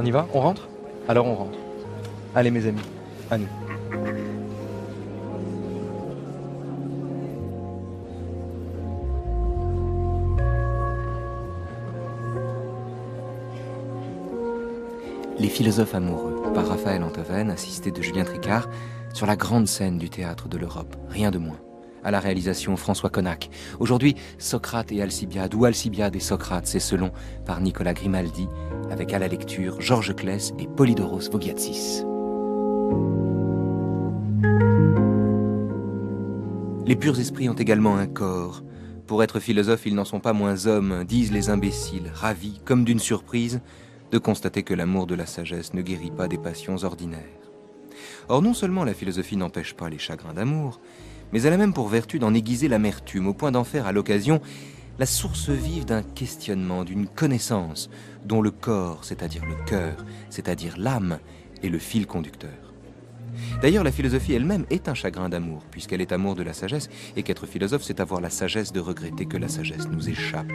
On y va On rentre Alors on rentre. Allez mes amis, à nous. Les philosophes amoureux, par Raphaël Antoven, assisté de Julien Tricard, sur la grande scène du théâtre de l'Europe, rien de moins. À la réalisation François Connac. Aujourd'hui, Socrate et Alcibiade, ou Alcibiade et Socrate, c'est selon, par Nicolas Grimaldi, avec à la lecture Georges Claes et Polydoros Vogiatsis. Les purs esprits ont également un corps. Pour être philosophes, ils n'en sont pas moins hommes, disent les imbéciles, ravis, comme d'une surprise, de constater que l'amour de la sagesse ne guérit pas des passions ordinaires. Or, non seulement la philosophie n'empêche pas les chagrins d'amour, mais elle a même pour vertu d'en aiguiser l'amertume, au point d'en faire à l'occasion la source vive d'un questionnement, d'une connaissance, dont le corps, c'est-à-dire le cœur, c'est-à-dire l'âme, est le fil conducteur. D'ailleurs, la philosophie elle-même est un chagrin d'amour, puisqu'elle est amour de la sagesse, et qu'être philosophe, c'est avoir la sagesse de regretter que la sagesse nous échappe.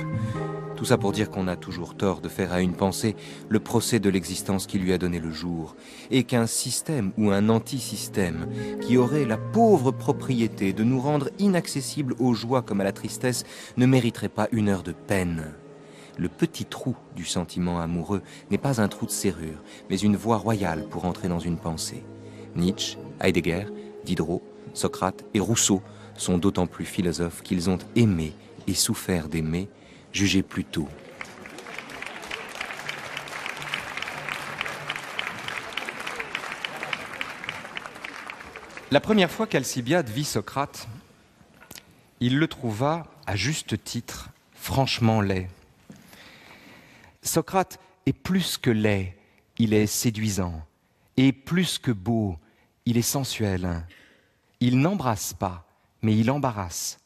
Tout ça pour dire qu'on a toujours tort de faire à une pensée le procès de l'existence qui lui a donné le jour, et qu'un système ou un anti-système qui aurait la pauvre propriété de nous rendre inaccessibles aux joies comme à la tristesse ne mériterait pas une heure de peine. Le petit trou du sentiment amoureux n'est pas un trou de serrure, mais une voie royale pour entrer dans une pensée. Nietzsche, Heidegger, Diderot, Socrate et Rousseau sont d'autant plus philosophes qu'ils ont aimé et souffert d'aimer, jugé plus tôt. La première fois qu'Alcibiade vit Socrate, il le trouva, à juste titre, franchement laid. Socrate est plus que laid, il est séduisant, et plus que beau, il est sensuel. Il n'embrasse pas, mais il embarrasse.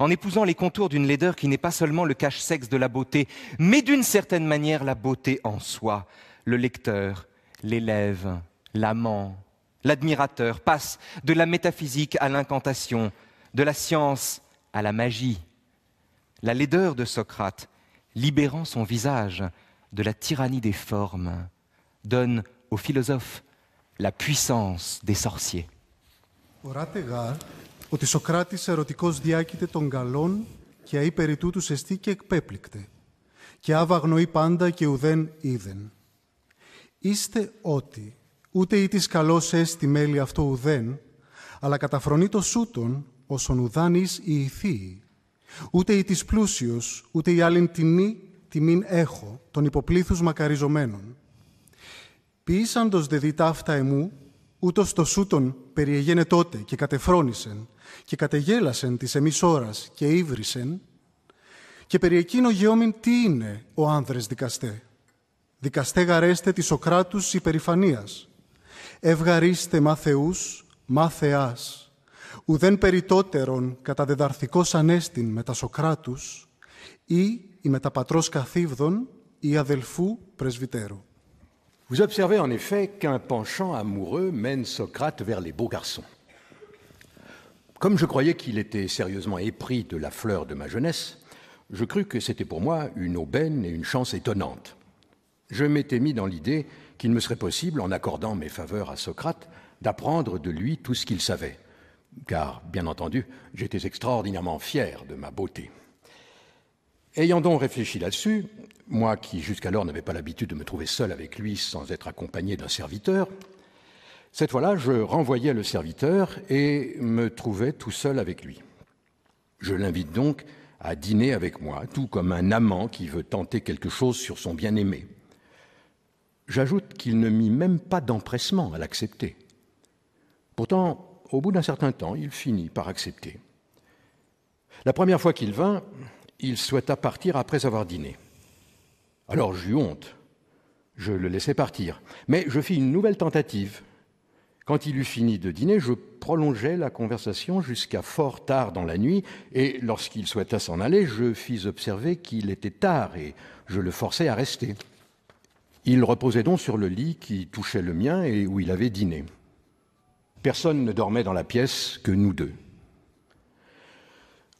En épousant les contours d'une laideur qui n'est pas seulement le cache-sexe de la beauté, mais d'une certaine manière la beauté en soi, le lecteur, l'élève, l'amant, l'admirateur passe de la métaphysique à l'incantation, de la science à la magie. La laideur de Socrate, libérant son visage de la tyrannie des formes, donne aux philosophes la puissance des sorciers. Οράτε γάρ ότι Σοκράτης ερωτικός διάκειται των καλών και αεί περί τούτους εστί και εκπέπληκτε και άβα αγνοεί πάντα και ουδέν είδεν. Είστε ότι ούτε ή της καλός έστι μέλη αυτό ουδέν, αλλά καταφρονεί το σούτον όσον ουδάν εις η ηθίη. Ούτε ή της πλούσιος, ούτε η άλλην τιμή, τιμήν έχω, των υποπλήθους μακαριζομένων. Ποιήσαντος δε δει ταύτα εμού, ούτως το σούτον περιεγένε τότε και κατεφρόνησεν και κατεγέλασεν της εμείς ώρας και ύβρισεν και περί εκείνο γεώμην τι είναι ο άνδρες δικαστέ. Δικαστέ γαρέστε της Σοκράτους υπερηφανίας. Ευγαρίστε μα Θεούς, μα Θεάς. Ουδέν περιτότερον κατά δεδαρθικός ανέστην με τας Σοκράτους ή η μεταπατρός καθίβδον ή αδελφού πρεσβυτέρου. Vous observez en effet qu'un penchant amoureux mène Socrate vers les beaux garçons. Comme je croyais qu'il était sérieusement épris de la fleur de ma jeunesse, je crus que c'était pour moi une aubaine et une chance étonnante. Je m'étais mis dans l'idée qu'il me serait possible, en accordant mes faveurs à Socrate, d'apprendre de lui tout ce qu'il savait, car, bien entendu, j'étais extraordinairement fier de ma beauté. Ayant donc réfléchi là-dessus, moi qui jusqu'alors n'avais pas l'habitude de me trouver seul avec lui sans être accompagné d'un serviteur, cette fois-là, je renvoyais le serviteur et me trouvais tout seul avec lui. Je l'invite donc à dîner avec moi, tout comme un amant qui veut tenter quelque chose sur son bien-aimé. J'ajoute qu'il ne mit même pas d'empressement à l'accepter. Pourtant, au bout d'un certain temps, il finit par accepter. La première fois qu'il vint, il souhaita partir après avoir dîné. Alors j'eus honte. Je le laissai partir. Mais je fis une nouvelle tentative. Quand il eut fini de dîner, je prolongeai la conversation jusqu'à fort tard dans la nuit, et lorsqu'il souhaita s'en aller, je fis observer qu'il était tard, et je le forçai à rester. Il reposait donc sur le lit qui touchait le mien et où il avait dîné. Personne ne dormait dans la pièce que nous deux.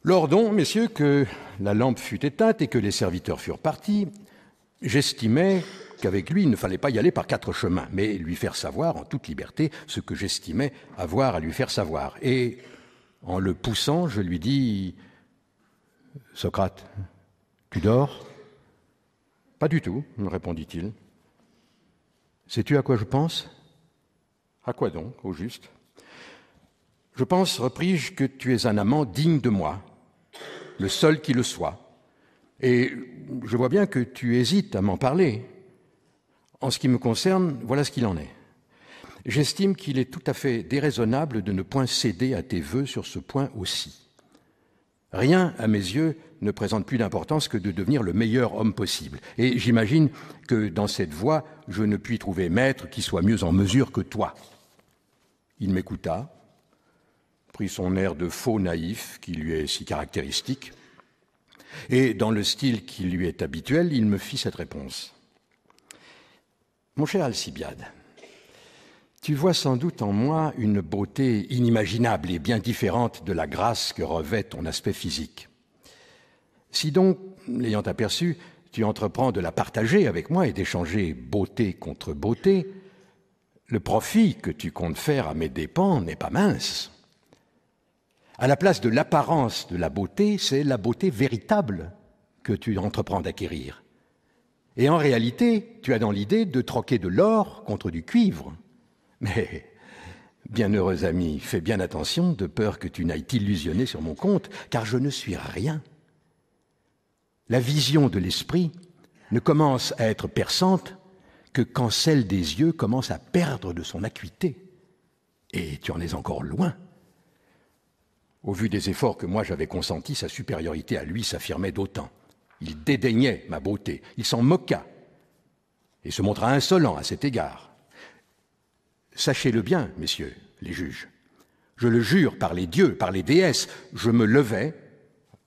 Lors donc, messieurs, que la lampe fut éteinte et que les serviteurs furent partis, j'estimais qu'avec lui, il ne fallait pas y aller par quatre chemins, mais lui faire savoir en toute liberté ce que j'estimais avoir à lui faire savoir. Et en le poussant, je lui dis Socrate, tu dors Pas du tout, me répondit-il. Sais-tu à quoi je pense À quoi donc, au juste Je pense, repris-je, que tu es un amant digne de moi, le seul qui le soit. Et je vois bien que tu hésites à m'en parler. En ce qui me concerne, voilà ce qu'il en est. J'estime qu'il est tout à fait déraisonnable de ne point céder à tes vœux sur ce point aussi. Rien, à mes yeux, ne présente plus d'importance que de devenir le meilleur homme possible. Et j'imagine que dans cette voie, je ne puis trouver maître qui soit mieux en mesure que toi. Il m'écouta, prit son air de faux naïf qui lui est si caractéristique, et dans le style qui lui est habituel, il me fit cette réponse. Mon cher Alcibiade, tu vois sans doute en moi une beauté inimaginable et bien différente de la grâce que revêt ton aspect physique. Si donc, l'ayant aperçu, tu entreprends de la partager avec moi et d'échanger beauté contre beauté, le profit que tu comptes faire à mes dépens n'est pas mince. À la place de l'apparence de la beauté, c'est la beauté véritable que tu entreprends d'acquérir. Et en réalité, tu as dans l'idée de troquer de l'or contre du cuivre. Mais, bienheureux ami, fais bien attention de peur que tu n'ailles t'illusionner sur mon compte, car je ne suis rien. La vision de l'esprit ne commence à être perçante que quand celle des yeux commence à perdre de son acuité. Et tu en es encore loin. Au vu des efforts que moi j'avais consentis, sa supériorité à lui s'affirmait d'autant. Il dédaignait ma beauté, il s'en moqua, et se montra insolent à cet égard. Sachez-le bien, messieurs les juges, je le jure par les dieux, par les déesses, je me levai,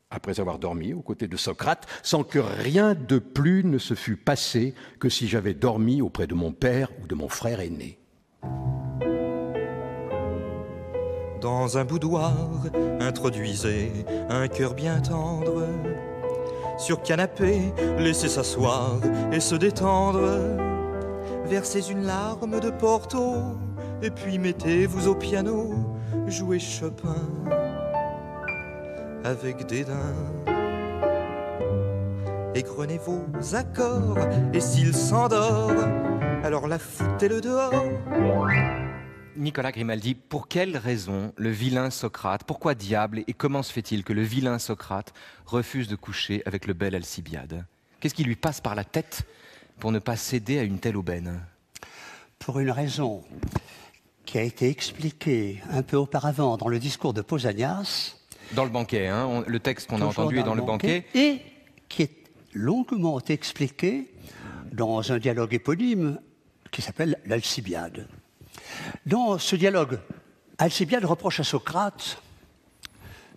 après avoir dormi aux côtés de Socrate, sans que rien de plus ne se fût passé que si j'avais dormi auprès de mon père ou de mon frère aîné. Dans un boudoir, introduisez un cœur bien tendre. Sur canapé, laissez s'asseoir et se détendre. Versez une larme de Porto, et puis mettez-vous au piano, jouez Chopin avec dédain. Égrenez vos accords, et s'il s'endort, alors la foutez-le dehors. Nicolas Grimaldi, pour quelle raison le vilain Socrate, pourquoi diable et comment se fait-il que le vilain Socrate refuse de coucher avec le bel Alcibiade? Qu'est-ce qui lui passe par la tête pour ne pas céder à une telle aubaine? Pour une raison qui a été expliquée un peu auparavant dans le discours de Pausanias. Dans le banquet, hein, le texte qu'on a entendu est dans le banquet. Et qui est longuement expliqué dans un dialogue éponyme qui s'appelle l'Alcibiade. Dans ce dialogue, Alcibiade reproche à Socrate,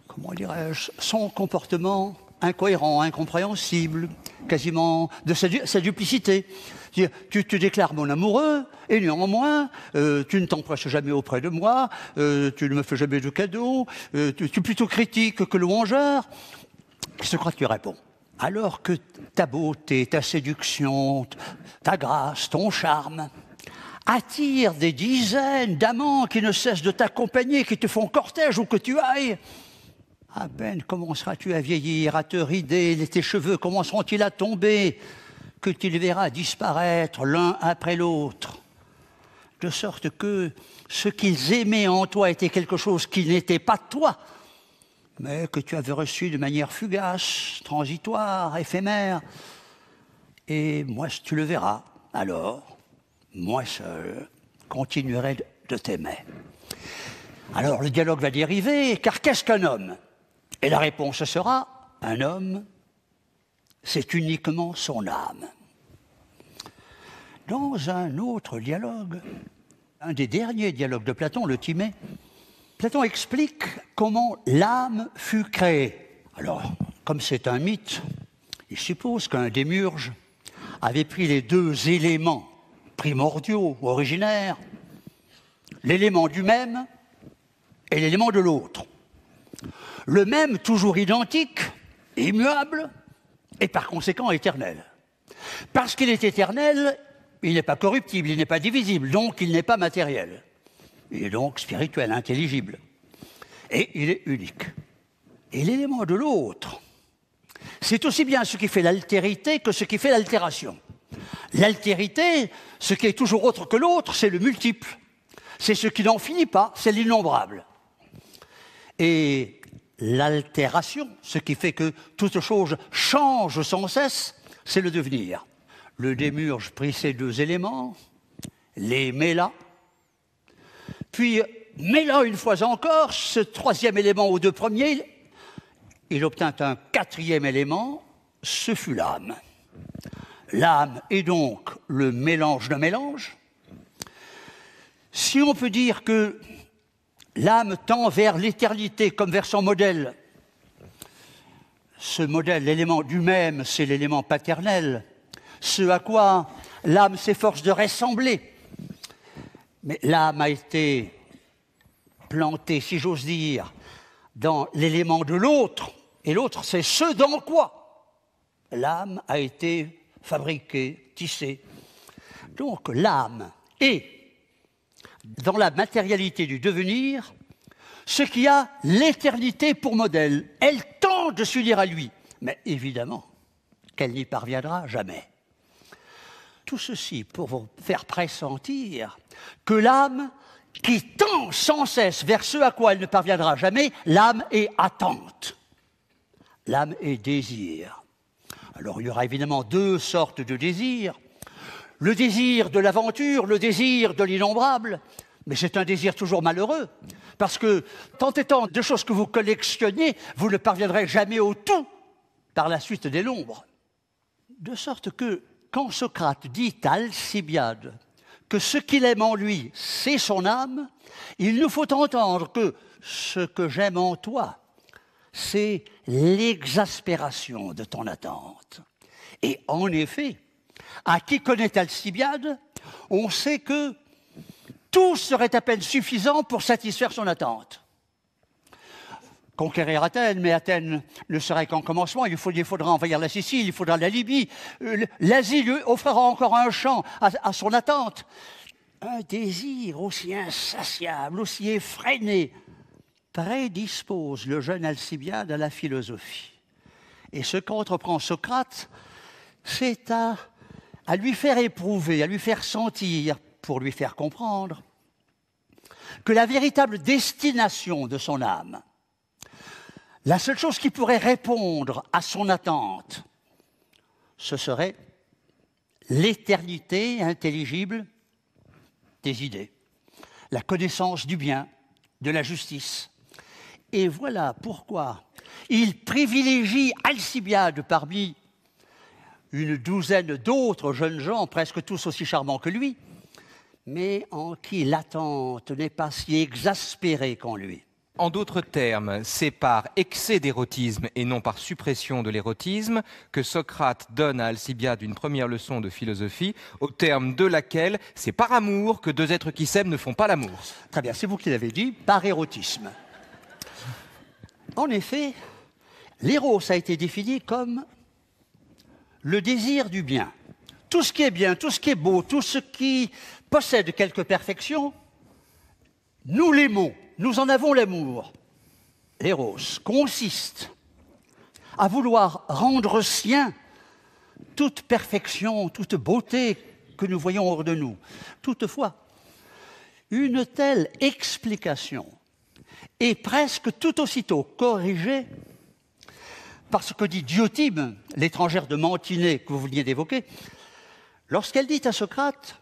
comment dirais-je, son comportement incohérent, incompréhensible, quasiment de sa, duplicité. Tu, tu, déclares mon amoureux, et néanmoins, euh, tu ne t'empresses jamais auprès de moi, euh, tu ne me fais jamais de cadeaux, euh, tu, tu, es plutôt critique que louangeur. Socrate lui répond. Alors que ta beauté, ta séduction, ta grâce, ton charme, attire des dizaines d'amants qui ne cessent de t'accompagner, qui te font cortège où que tu ailles. À peine commenceras-tu à vieillir, à te rider, tes cheveux commenceront-ils à tomber, que tu les verras disparaître l'un après l'autre. De sorte que ce qu'ils aimaient en toi était quelque chose qui n'était pas toi, mais que tu avais reçu de manière fugace, transitoire, éphémère. Et moi, tu le verras alors moi seul continuerai de t'aimer. Alors le dialogue va dériver, car qu'est-ce qu'un homme? Et la réponse sera, un homme, c'est uniquement son âme. Dans un autre dialogue, un des derniers dialogues de Platon, le Timée, Platon explique comment l'âme fut créée. Alors, comme c'est un mythe, il suppose qu'un démurge avait pris les deux éléments primordiaux, originaires, l'élément du même et l'élément de l'autre. Le même toujours identique, immuable et par conséquent éternel. Parce qu'il est éternel, Il n'est pas corruptible, il n'est pas divisible, donc il n'est pas matériel. Il est donc spirituel, intelligible. Et il est unique. Et l'élément de l'autre, c'est aussi bien ce qui fait l'altérité que ce qui fait l'altération. L'altérité, ce qui est toujours autre que l'autre, c'est le multiple. C'est ce qui n'en finit pas, c'est l'innombrable. Et l'altération, ce qui fait que toute chose change sans cesse, c'est le devenir. Le démurge prit ces deux éléments, les mêla, puis mêla une fois encore ce troisième élément aux deux premiers, il obtint un quatrième élément, ce fut l'âme. L'âme est donc le mélange d'un mélange. Si on peut dire que l'âme tend vers l'éternité comme vers son modèle, ce modèle, l'élément du même, c'est l'élément paternel, ce à quoi l'âme s'efforce de ressembler. Mais l'âme a été plantée, si j'ose dire, dans l'élément de l'autre, et l'autre, c'est ce dans quoi l'âme a été fabriquée, tissée. Donc l'âme est, dans la matérialité du devenir, ce qui a l'éternité pour modèle. Elle tente de s'unir à lui, mais évidemment qu'elle n'y parviendra jamais. Tout ceci pour vous faire pressentir que l'âme qui tend sans cesse vers ce à quoi elle ne parviendra jamais, l'âme est attente. L'âme est désir. Alors il y aura évidemment deux sortes de désirs. Le désir de l'aventure, le désir de l'innombrable, mais c'est un désir toujours malheureux, parce que tant et tant de choses que vous collectionnez, vous ne parviendrez jamais au tout par la suite des nombres. De sorte que quand Socrate dit à Alcibiade que ce qu'il aime en lui, c'est son âme, il nous faut entendre que ce que j'aime en toi, c'est l'exaspération de ton attente. Et en effet, à qui connaît Alcibiade, on sait que tout serait à peine suffisant pour satisfaire son attente. Conquérir Athènes, mais Athènes ne serait qu'en commencement, il, faudra envahir la Sicile, il faudra la Libye, euh, l'Asie lui offrira encore un champ à son attente. Un désir aussi insatiable, aussi effréné, prédispose le jeune Alcibiade à la philosophie. Et ce qu'entreprend Socrate, c'est à, lui faire éprouver, à lui faire sentir, pour lui faire comprendre, que la véritable destination de son âme, la seule chose qui pourrait répondre à son attente, ce serait l'éternité intelligible des idées, la connaissance du bien, de la justice, et voilà pourquoi il privilégie Alcibiade parmi une douzaine d'autres jeunes gens, presque tous aussi charmants que lui, mais en qui l'attente n'est pas si exaspérée qu'en lui. En d'autres termes, c'est par excès d'érotisme et non par suppression de l'érotisme que Socrate donne à Alcibiade une première leçon de philosophie, au terme de laquelle c'est par amour que deux êtres qui s'aiment ne font pas l'amour. Très bien, c'est vous qui l'avez dit, par érotisme. En effet, l'éros a été défini comme le désir du bien. Tout ce qui est bien, tout ce qui est beau, tout ce qui possède quelque perfection, nous l'aimons, nous en avons l'amour. L'éros consiste à vouloir rendre sien toute perfection, toute beauté que nous voyons hors de nous. Toutefois, une telle explication et presque tout aussitôt corrigé par ce que dit Diotime, l'étrangère de Mantinet que vous veniez d'évoquer, lorsqu'elle dit à Socrate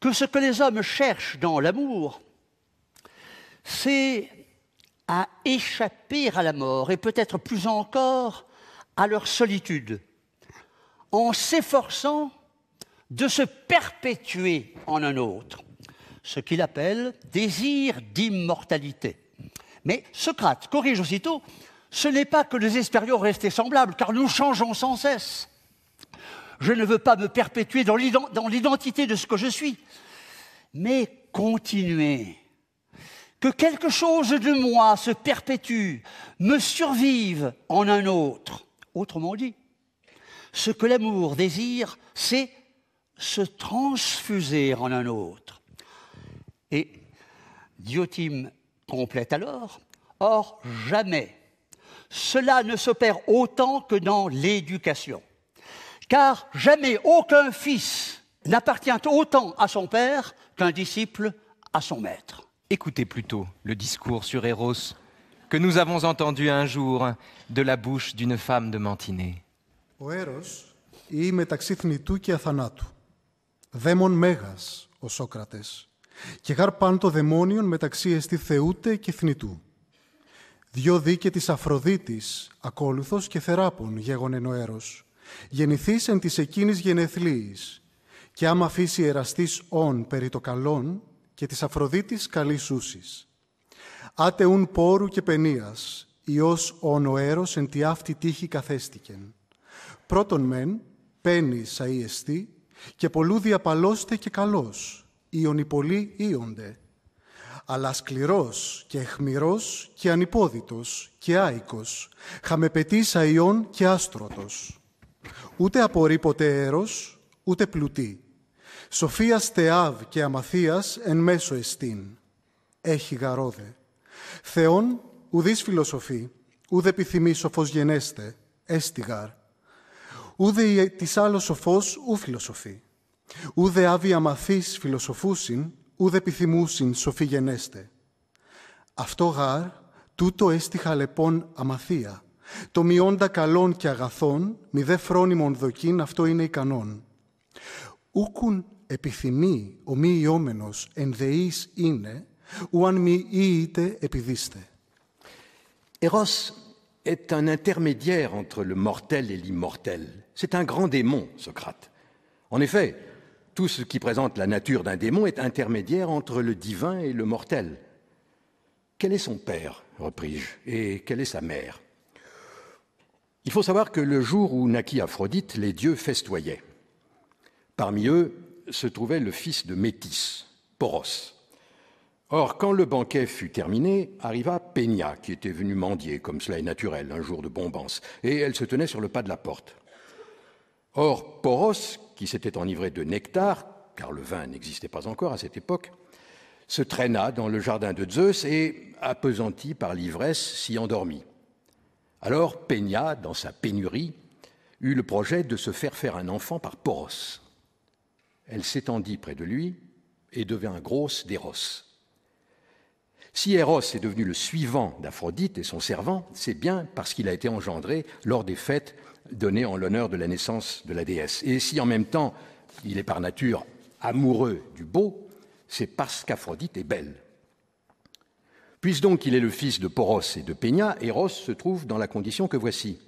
que ce que les hommes cherchent dans l'amour, c'est à échapper à la mort et peut-être plus encore à leur solitude, en s'efforçant de se perpétuer en un autre ce qu'il appelle désir d'immortalité. Mais Socrate corrige aussitôt, ce n'est pas que nous espérions rester semblables, car nous changeons sans cesse. Je ne veux pas me perpétuer dans l'identité de ce que je suis, mais continuer. Que quelque chose de moi se perpétue, me survive en un autre. Autrement dit, ce que l'amour désire, c'est se transfuser en un autre. Et Diotime complète alors, Or, jamais cela ne s'opère autant que dans l'éducation. Car jamais aucun fils n'appartient autant à son père qu'un disciple à son maître. Écoutez plutôt le discours sur Eros que nous avons entendu un jour de la bouche d'une femme de Mantinée. Ο έρος ή μεταξύ θνητού και αθανάτου. Δαίμον μέγας ο Σόκρατες. Και γάρ πάντο δαιμόνιον μεταξύ εστί θεούτε και θνητού. Δυο δίκαι της Αφροδίτης, ακόλουθος και θεράπων γέγονεν ο έρος. Γεννηθείς εν της εκείνης γενεθλίης. Και άμα αφήσει εραστής όν περί το καλόν, και της Αφροδίτης καλή σούσης. Άτε ουν πόρου και πενίας, Υιός όν ο έρος εν τη αυτή τύχη καθέστηκεν. Πρώτον μεν, πένι σαΐ εστί, και πολλού διαπαλώστε και καλός, Ιον οι πολλοί ίοντε. Αλλά σκληρός και εχμηρός και ανυπόδητος και άικος, χαμεπετής αϊόν και άστρωτος. Ούτε απορρίπωτε έρος, ούτε πλουτή. Σοφίας θεάβ και αμαθίας εν μέσω εστίν. Έχει γαρόδε. Θεόν ουδής φιλοσοφή, ούτε επιθυμεί σοφός γενέστε, έστιγαρ. Ούτε της άλλος σοφός ου φιλοσοφή. Ούδε άβια μαθής φιλοσοφούσιν, ούδε επιθυμούσιν σοφή γενέστε. Αυτό γάρ, τούτο έστι χαλεπών αμαθία. Το μειώντα καλών και αγαθών, μη δε φρόνιμον δοκίν, αυτό είναι ικανόν. Ούκουν επιθυμεί ο μη ιόμενος ενδεής είναι, ou αν μη είτε επιδίστε. Eros est un intermédiaire entre le mortel et l'immortel. C'est un grand démon, Socrate. En effet, tout ce qui présente la nature d'un démon est intermédiaire entre le divin et le mortel. Quel est son père repris-je, et quelle est sa mère? Il faut savoir que le jour où naquit Aphrodite, les dieux festoyaient. Parmi eux se trouvait le fils de Métis, Poros. Or, quand le banquet fut terminé, arriva Peña, qui était venue mendier, comme cela est naturel, un jour de bombance, et elle se tenait sur le pas de la porte. Or, Poros, qui s'était enivré de nectar, car le vin n'existait pas encore à cette époque, se traîna dans le jardin de Zeus et, appesanti par l'ivresse, s'y endormit. Alors Peña, dans sa pénurie, eut le projet de se faire faire un enfant par Poros. Elle s'étendit près de lui et devint grosse d'Eros. Si Eros est devenu le suivant d'Aphrodite et son servant, c'est bien parce qu'il a été engendré lors des fêtes données en l'honneur de la naissance de la déesse. Et si en même temps il est par nature amoureux du beau, c'est parce qu'Aphrodite est belle. Puisque donc il est le fils de Poros et de Peña, Eros se trouve dans la condition que voici.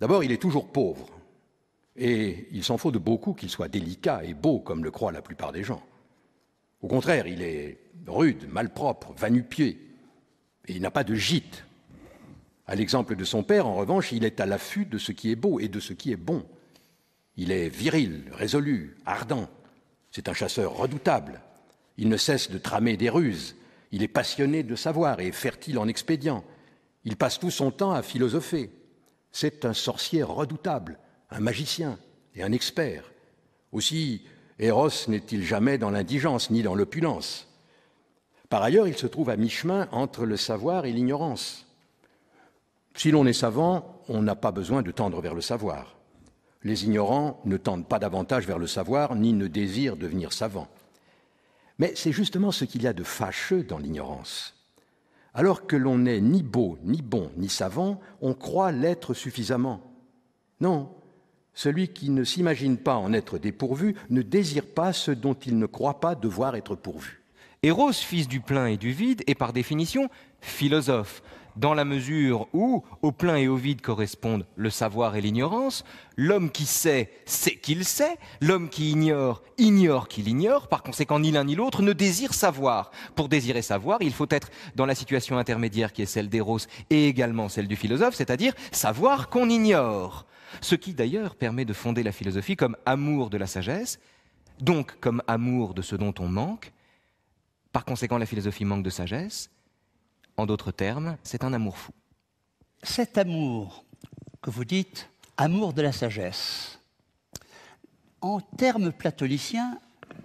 D'abord, il est toujours pauvre, et il s'en faut de beaucoup qu'il soit délicat et beau comme le croient la plupart des gens. Au contraire, il est rude, malpropre, vanupier, et il n'a pas de gîte. À l'exemple de son père, en revanche, il est à l'affût de ce qui est beau et de ce qui est bon. Il est viril, résolu, ardent. C'est un chasseur redoutable. Il ne cesse de tramer des ruses. Il est passionné de savoir et fertile en expédients. Il passe tout son temps à philosopher. C'est un sorcier redoutable, un magicien et un expert. Aussi, Eros n'est-il jamais dans l'indigence ni dans l'opulence. Par ailleurs, il se trouve à mi-chemin entre le savoir et l'ignorance. Si l'on est savant, on n'a pas besoin de tendre vers le savoir. Les ignorants ne tendent pas davantage vers le savoir ni ne désirent devenir savants. Mais c'est justement ce qu'il y a de fâcheux dans l'ignorance. Alors que l'on n'est ni beau, ni bon, ni savant, on croit l'être suffisamment. Non, celui qui ne s'imagine pas en être dépourvu ne désire pas ce dont il ne croit pas devoir être pourvu. Eros, fils du plein et du vide, est par définition philosophe, dans la mesure où au plein et au vide correspondent le savoir et l'ignorance, l'homme qui sait sait qu'il sait, l'homme qui ignore ignore qu'il ignore, par conséquent ni l'un ni l'autre ne désire savoir. Pour désirer savoir, il faut être dans la situation intermédiaire qui est celle d'Eros et également celle du philosophe, c'est-à-dire savoir qu'on ignore. Ce qui d'ailleurs permet de fonder la philosophie comme amour de la sagesse, donc comme amour de ce dont on manque. Par conséquent, la philosophie manque de sagesse, en d'autres termes, c'est un amour fou. Cet amour que vous dites, amour de la sagesse, En termes platoniciens,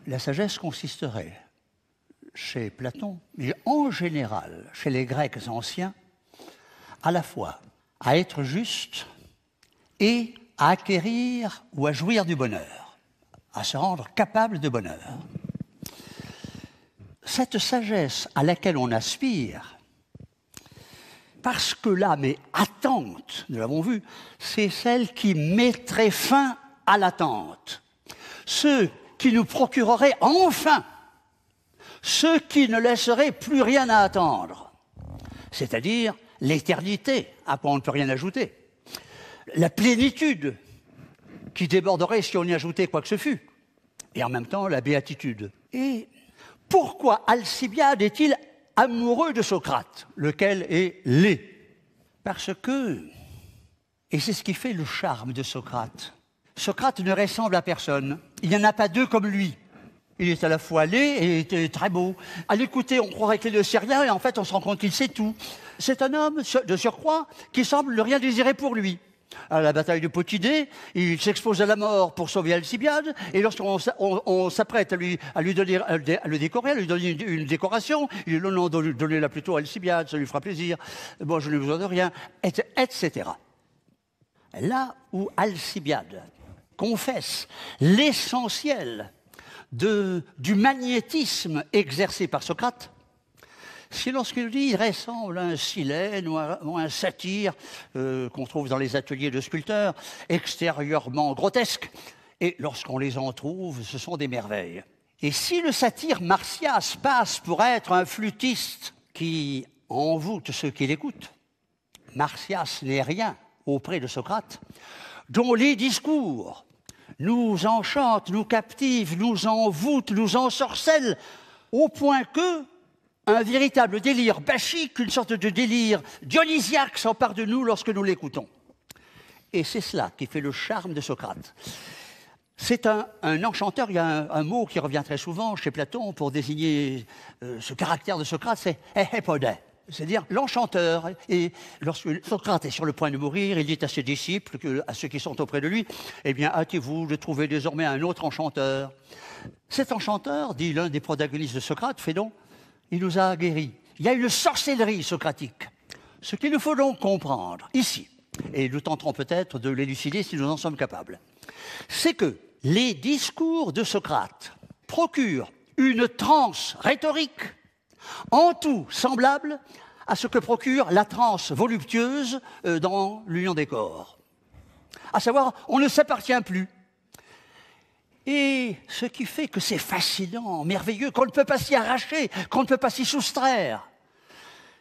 la sagesse consisterait, chez Platon, mais en général chez les Grecs anciens, à la fois à être juste et à acquérir ou à jouir du bonheur, à se rendre capable de bonheur. Cette sagesse à laquelle on aspire, parce que l'âme est attente, nous l'avons vu, c'est celle qui mettrait fin à l'attente. Ce qui nous procurerait enfin ce qui ne laisserait plus rien à attendre, c'est-à-dire l'éternité, à quoi on ne peut rien ajouter, la plénitude qui déborderait si on y ajoutait quoi que ce fût, et en même temps la béatitude. Et pourquoi Alcibiade est-il amoureux de Socrate, lequel est laid Parce que, et c'est ce qui fait le charme de Socrate, Socrate ne ressemble à personne. Il n'y en a pas deux comme lui. Il est à la fois laid et très beau. À l'écouter, on croirait qu'il ne sait rien et en fait, on se rend compte qu'il sait tout. C'est un homme de surcroît qui semble ne rien désirer pour lui. À la bataille de Potidée, il s'expose à la mort pour sauver Alcibiade, et lorsqu'on s'apprête à lui, donner une, décoration, il dit non, non, donnez-la plutôt à Alcibiade, ça lui fera plaisir, bon, je n'ai besoin de rien, etc. Là où Alcibiade confesse l'essentiel du magnétisme exercé par Socrate, si lorsqu'il dit il ressemble à un silène ou à, un satyre euh, qu'on trouve dans les ateliers de sculpteurs, extérieurement grotesque, et lorsqu'on les en trouve, ce sont des merveilles. Et si le satyre Martias passe pour être un flûtiste qui envoûte ceux qui l'écoutent, Martias n'est rien auprès de Socrate, dont les discours nous enchantent, nous captivent, nous envoûtent, nous ensorcellent, au point que un véritable délire bachique, une sorte de délire dionysiaque s'empare de nous lorsque nous l'écoutons. Et c'est cela qui fait le charme de Socrate. C'est un, enchanteur, il y a un, mot qui revient très souvent chez Platon pour désigner euh, ce caractère de Socrate, c'est ehepode, c'est-à-dire l'enchanteur. Et lorsque Socrate est sur le point de mourir, il dit à ses disciples, à ceux qui sont auprès de lui, eh bien, hâtez-vous de trouver désormais un autre enchanteur. Cet enchanteur, dit l'un des protagonistes de Socrate, donc il nous a guéris. Il y a une sorcellerie socratique. Ce qu'il nous faut donc comprendre ici, et nous tenterons peut-être de l'élucider si nous en sommes capables, c'est que les discours de Socrate procurent une transe rhétorique, en tout semblable à ce que procure la transe voluptueuse euh, dans l'union des corps. À savoir, on ne s'appartient plus. Et ce qui fait que c'est fascinant, merveilleux, qu'on ne peut pas s'y arracher, qu'on ne peut pas s'y soustraire,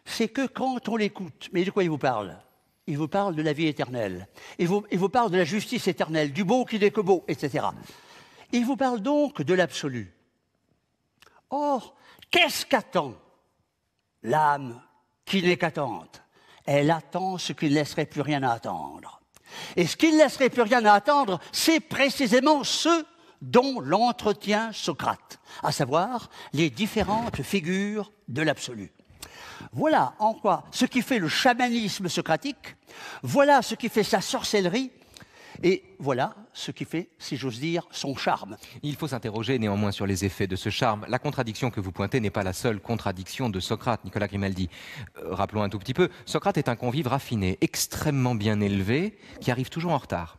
c'est que quand on l'écoute, mais de quoi il vous parle? Il vous parle de la vie éternelle, il vous, parle de la justice éternelle, du beau qui n'est que beau, etc. Il vous parle donc de l'absolu. Or, qu'est-ce qu'attend l'âme qui n'est qu'attente? Elle attend ce qui ne laisserait plus rien à attendre. Et ce qui ne laisserait plus rien à attendre, c'est précisément ce dont l'entretient Socrate, à savoir les différentes figures de l'absolu. Voilà en quoi ce qui fait le chamanisme socratique, voilà ce qui fait sa sorcellerie, et voilà ce qui fait, si j'ose dire, son charme. Il faut s'interroger néanmoins sur les effets de ce charme. La contradiction que vous pointez n'est pas la seule contradiction de Socrate, Nicolas Grimaldi. Euh, rappelons un tout petit peu, Socrate est un convive raffiné, extrêmement bien élevé, qui arrive toujours en retard.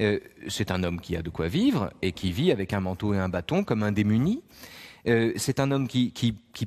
Euh, c'est un homme qui a de quoi vivre et qui vit avec un manteau et un bâton comme un démuni. Euh, c'est un homme qui,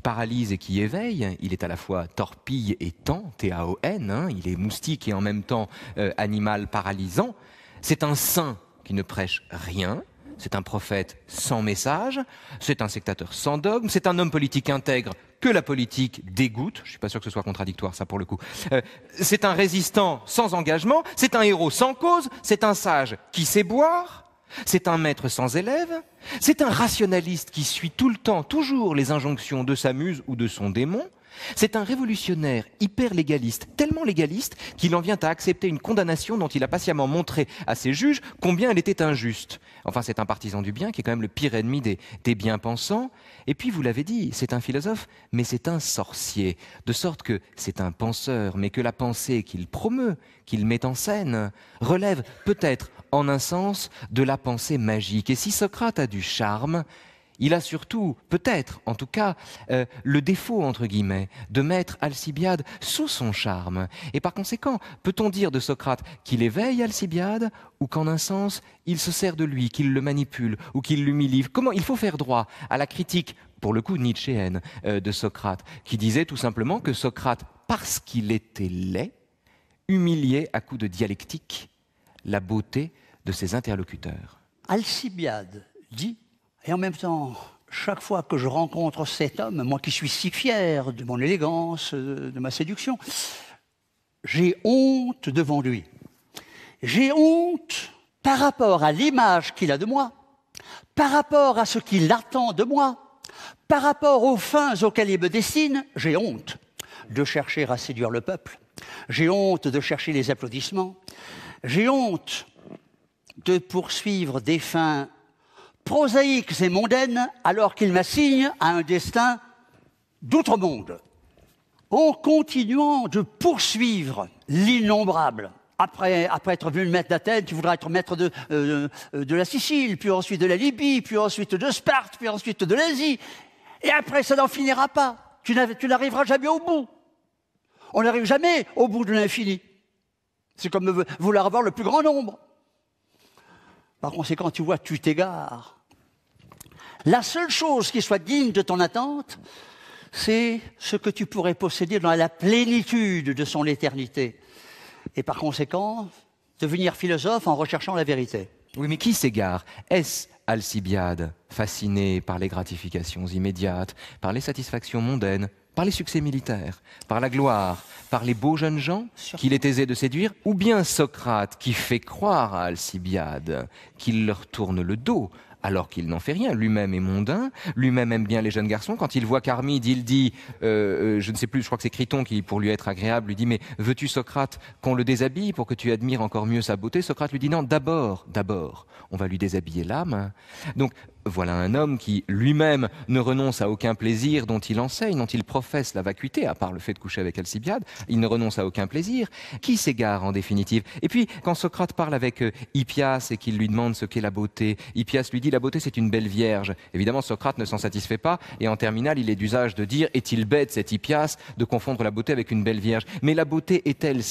paralyse et qui éveille. Il est à la fois torpille et temps, T-A-O-N. Hein. Il est moustique et en même temps euh, animal paralysant. C'est un saint qui ne prêche rien. C'est un prophète sans message. C'est un sectateur sans dogme. C'est un homme politique intègre que la politique dégoûte. Je suis pas sûr que ce soit contradictoire, ça, pour le coup. Euh, c'est un résistant sans engagement, c'est un héros sans cause, c'est un sage qui sait boire, c'est un maître sans élève, c'est un rationaliste qui suit tout le temps, toujours les injonctions de sa muse ou de son démon, C'est un révolutionnaire hyper légaliste, tellement légaliste qu'il en vient à accepter une condamnation dont il a patiemment montré à ses juges combien elle était injuste. Enfin, c'est un partisan du bien qui est quand même le pire ennemi des, bien-pensants. Et puis, vous l'avez dit, c'est un philosophe, mais c'est un sorcier. De sorte que c'est un penseur, mais que la pensée qu'il promeut, qu'il met en scène, relève peut-être en un sens de la pensée magique. Et si Socrate a du charme, il a surtout, peut-être, en tout cas, euh, le défaut, entre guillemets, de mettre Alcibiade sous son charme. Et par conséquent, peut-on dire de Socrate qu'il éveille Alcibiade ou qu'en un sens, il se sert de lui, qu'il le manipule ou qu'il l'humilie? Comment il faut faire droit à la critique, pour le coup nietzschéenne, euh, de Socrate, qui disait tout simplement que Socrate, parce qu'il était laid, humiliait à coups de dialectique la beauté de ses interlocuteurs. Alcibiade dit et en même temps, chaque fois que je rencontre cet homme, moi qui suis si fier de mon élégance, de ma séduction, j'ai honte devant lui. J'ai honte par rapport à l'image qu'il a de moi, par rapport à ce qu'il attend de moi, par rapport aux fins auxquelles il me destine, j'ai honte de chercher à séduire le peuple. J'ai honte de chercher les applaudissements. J'ai honte de poursuivre des fins prosaïques et mondaines alors qu'il m'assigne à un destin d'outre-monde. En continuant de poursuivre l'innombrable, après, après être venu maître d'Athènes, tu voudras être maître de, euh, de la Sicile, puis ensuite de la Libye, puis ensuite de Sparte, puis ensuite de l'Asie. Et après, ça n'en finira pas. Tu n'arriveras jamais au bout. On n'arrive jamais au bout de l'infini. C'est comme vouloir avoir le plus grand nombre. Par conséquent, tu vois, tu t'égares. La seule chose qui soit digne de ton attente, c'est ce que tu pourrais posséder dans la plénitude de son éternité. Et par conséquent, devenir philosophe en recherchant la vérité. Oui, mais qui s'égare Est-ce Alcibiade, fasciné par les gratifications immédiates, par les satisfactions mondaines, par les succès militaires, par la gloire, par les beaux jeunes gens qu'il est aisé de séduire, ou bien Socrate qui fait croire à Alcibiade qu'il leur tourne le dos alors qu'il n'en fait rien. Lui-même est mondain, lui-même aime bien les jeunes garçons. Quand il voit Carmide, il dit, euh, euh, je ne sais plus, je crois que c'est Criton qui, pour lui être agréable, lui dit, mais veux-tu Socrate qu'on le déshabille pour que tu admires encore mieux sa beauté? Socrate lui dit, non, d'abord, d'abord, on va lui déshabiller l'âme. Donc voilà un homme qui lui-même ne renonce à aucun plaisir dont il enseigne, dont il professe la vacuité, à part le fait de coucher avec Alcibiade, il ne renonce à aucun plaisir. Qui s'égare en définitive? Et puis, quand Socrate parle avec euh, Hippias et qu'il lui demande ce qu'est la beauté, Hippias lui dit la beauté c'est une belle vierge. Évidemment, Socrate ne s'en satisfait pas, et en terminale, il est d'usage de dire est-il bête cet Hippias de confondre la beauté avec une belle vierge? Mais la beauté est-elle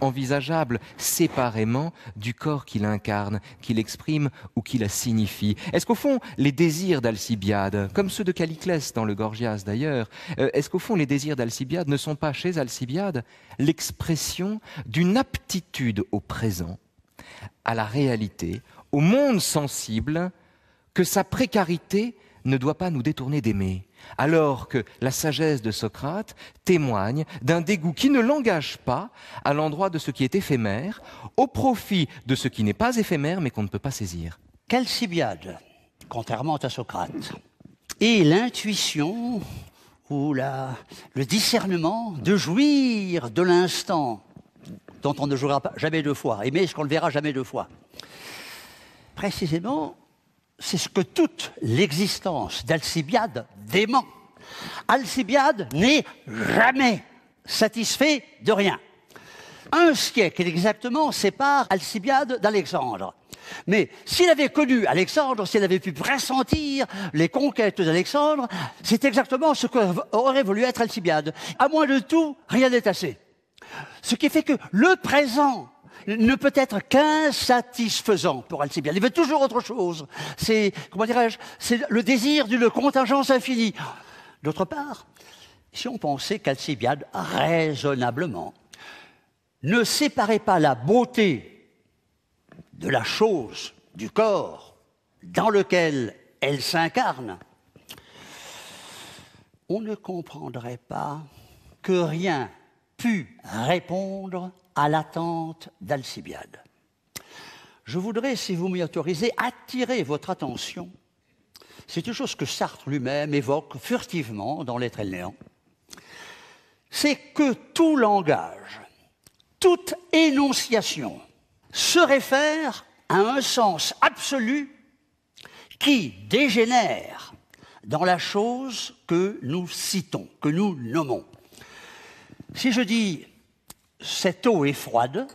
envisageable séparément du corps qu'il incarne, qu'il exprime ou qu'il la signifie? Est-ce qu'au fond, les désirs d'Alcibiade, comme ceux de Caliclès dans le Gorgias d'ailleurs, euh, est-ce qu'au fond les désirs d'Alcibiade ne sont pas chez Alcibiade l'expression d'une aptitude au présent, à la réalité, au monde sensible, que sa précarité ne doit pas nous détourner d'aimer, alors que la sagesse de Socrate témoigne d'un dégoût qui ne l'engage pas à l'endroit de ce qui est éphémère, au profit de ce qui n'est pas éphémère mais qu'on ne peut pas saisir? Qu'Alcibiade contrairement à Socrate. Et l'intuition ou le discernement de jouir de l'instant dont on ne jouera jamais deux fois, aimer ce qu'on ne verra jamais deux fois. Précisément, c'est ce que toute l'existence d'Alcibiade dément. Alcibiade n'est jamais satisfait de rien. Un siècle exactement sépare Alcibiade d'Alexandre. Mais s'il avait connu Alexandre, s'il avait pu pressentir les conquêtes d'Alexandre, c'est exactement ce qu'aurait voulu être Alcibiade. À moins de tout, rien n'est assez. Ce qui fait que le présent ne peut être qu'insatisfaisant pour Alcibiade. Il veut toujours autre chose. C'est, comment dirais-je, c'est le désir d'une contingence infinie. D'autre part, si on pensait qu'Alcibiade, raisonnablement, ne séparait pas la beauté de la chose, du corps dans lequel elle s'incarne, on ne comprendrait pas que rien pût répondre à l'attente d'Alcibiade. Je voudrais, si vous m'y autorisez, attirer votre attention. C'est une chose que Sartre lui-même évoque furtivement dans L'être et le néant. c'est que tout langage, toute énonciation se réfère à un sens absolu qui dégénère dans la chose que nous citons, que nous nommons. Si je dis cette eau est froide,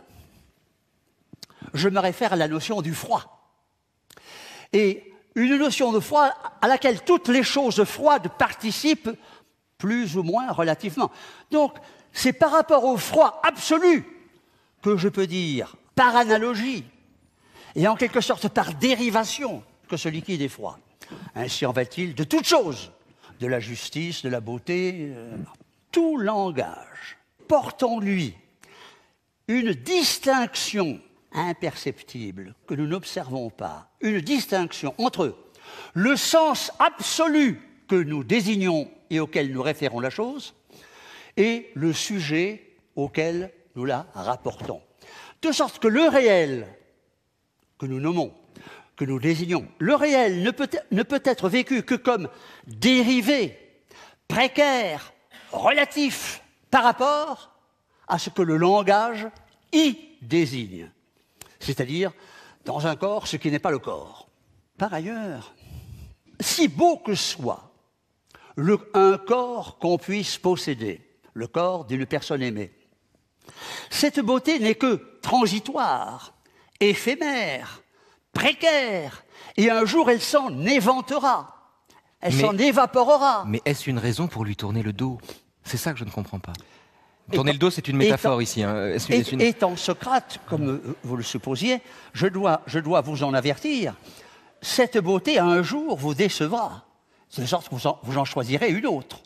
je me réfère à la notion du froid. Et une notion de froid à laquelle toutes les choses froides participent plus ou moins relativement. Donc, c'est par rapport au froid absolu que je peux dire, par analogie, et en quelque sorte par dérivation, que ce liquide est froid. Ainsi en va-t-il de toutes choses, de la justice, de la beauté, euh, tout langage porte en lui une distinction imperceptible que nous n'observons pas, une distinction entre le sens absolu que nous désignons et auquel nous référons la chose, et le sujet auquel nous la rapportons. De sorte que le réel que nous nommons, que nous désignons, le réel ne peut, ne peut être vécu que comme dérivé, précaire, relatif par rapport à ce que le langage y désigne, c'est-à-dire dans un corps ce qui n'est pas le corps. Par ailleurs, si beau que soit un corps qu'on puisse posséder, le corps d'une personne aimée, cette beauté n'est que transitoire, éphémère, précaire, et un jour elle s'en éventera, elle s'en évaporera. Mais est-ce une raison pour lui tourner le dos? C'est ça que je ne comprends pas. Tourner le dos, c'est une métaphore ici. Hein. Étant Socrate, comme euh, vous le supposiez, je dois, je dois vous en avertir. Cette beauté, un jour, vous décevra. De sorte que vous en, vous en choisirez une autre.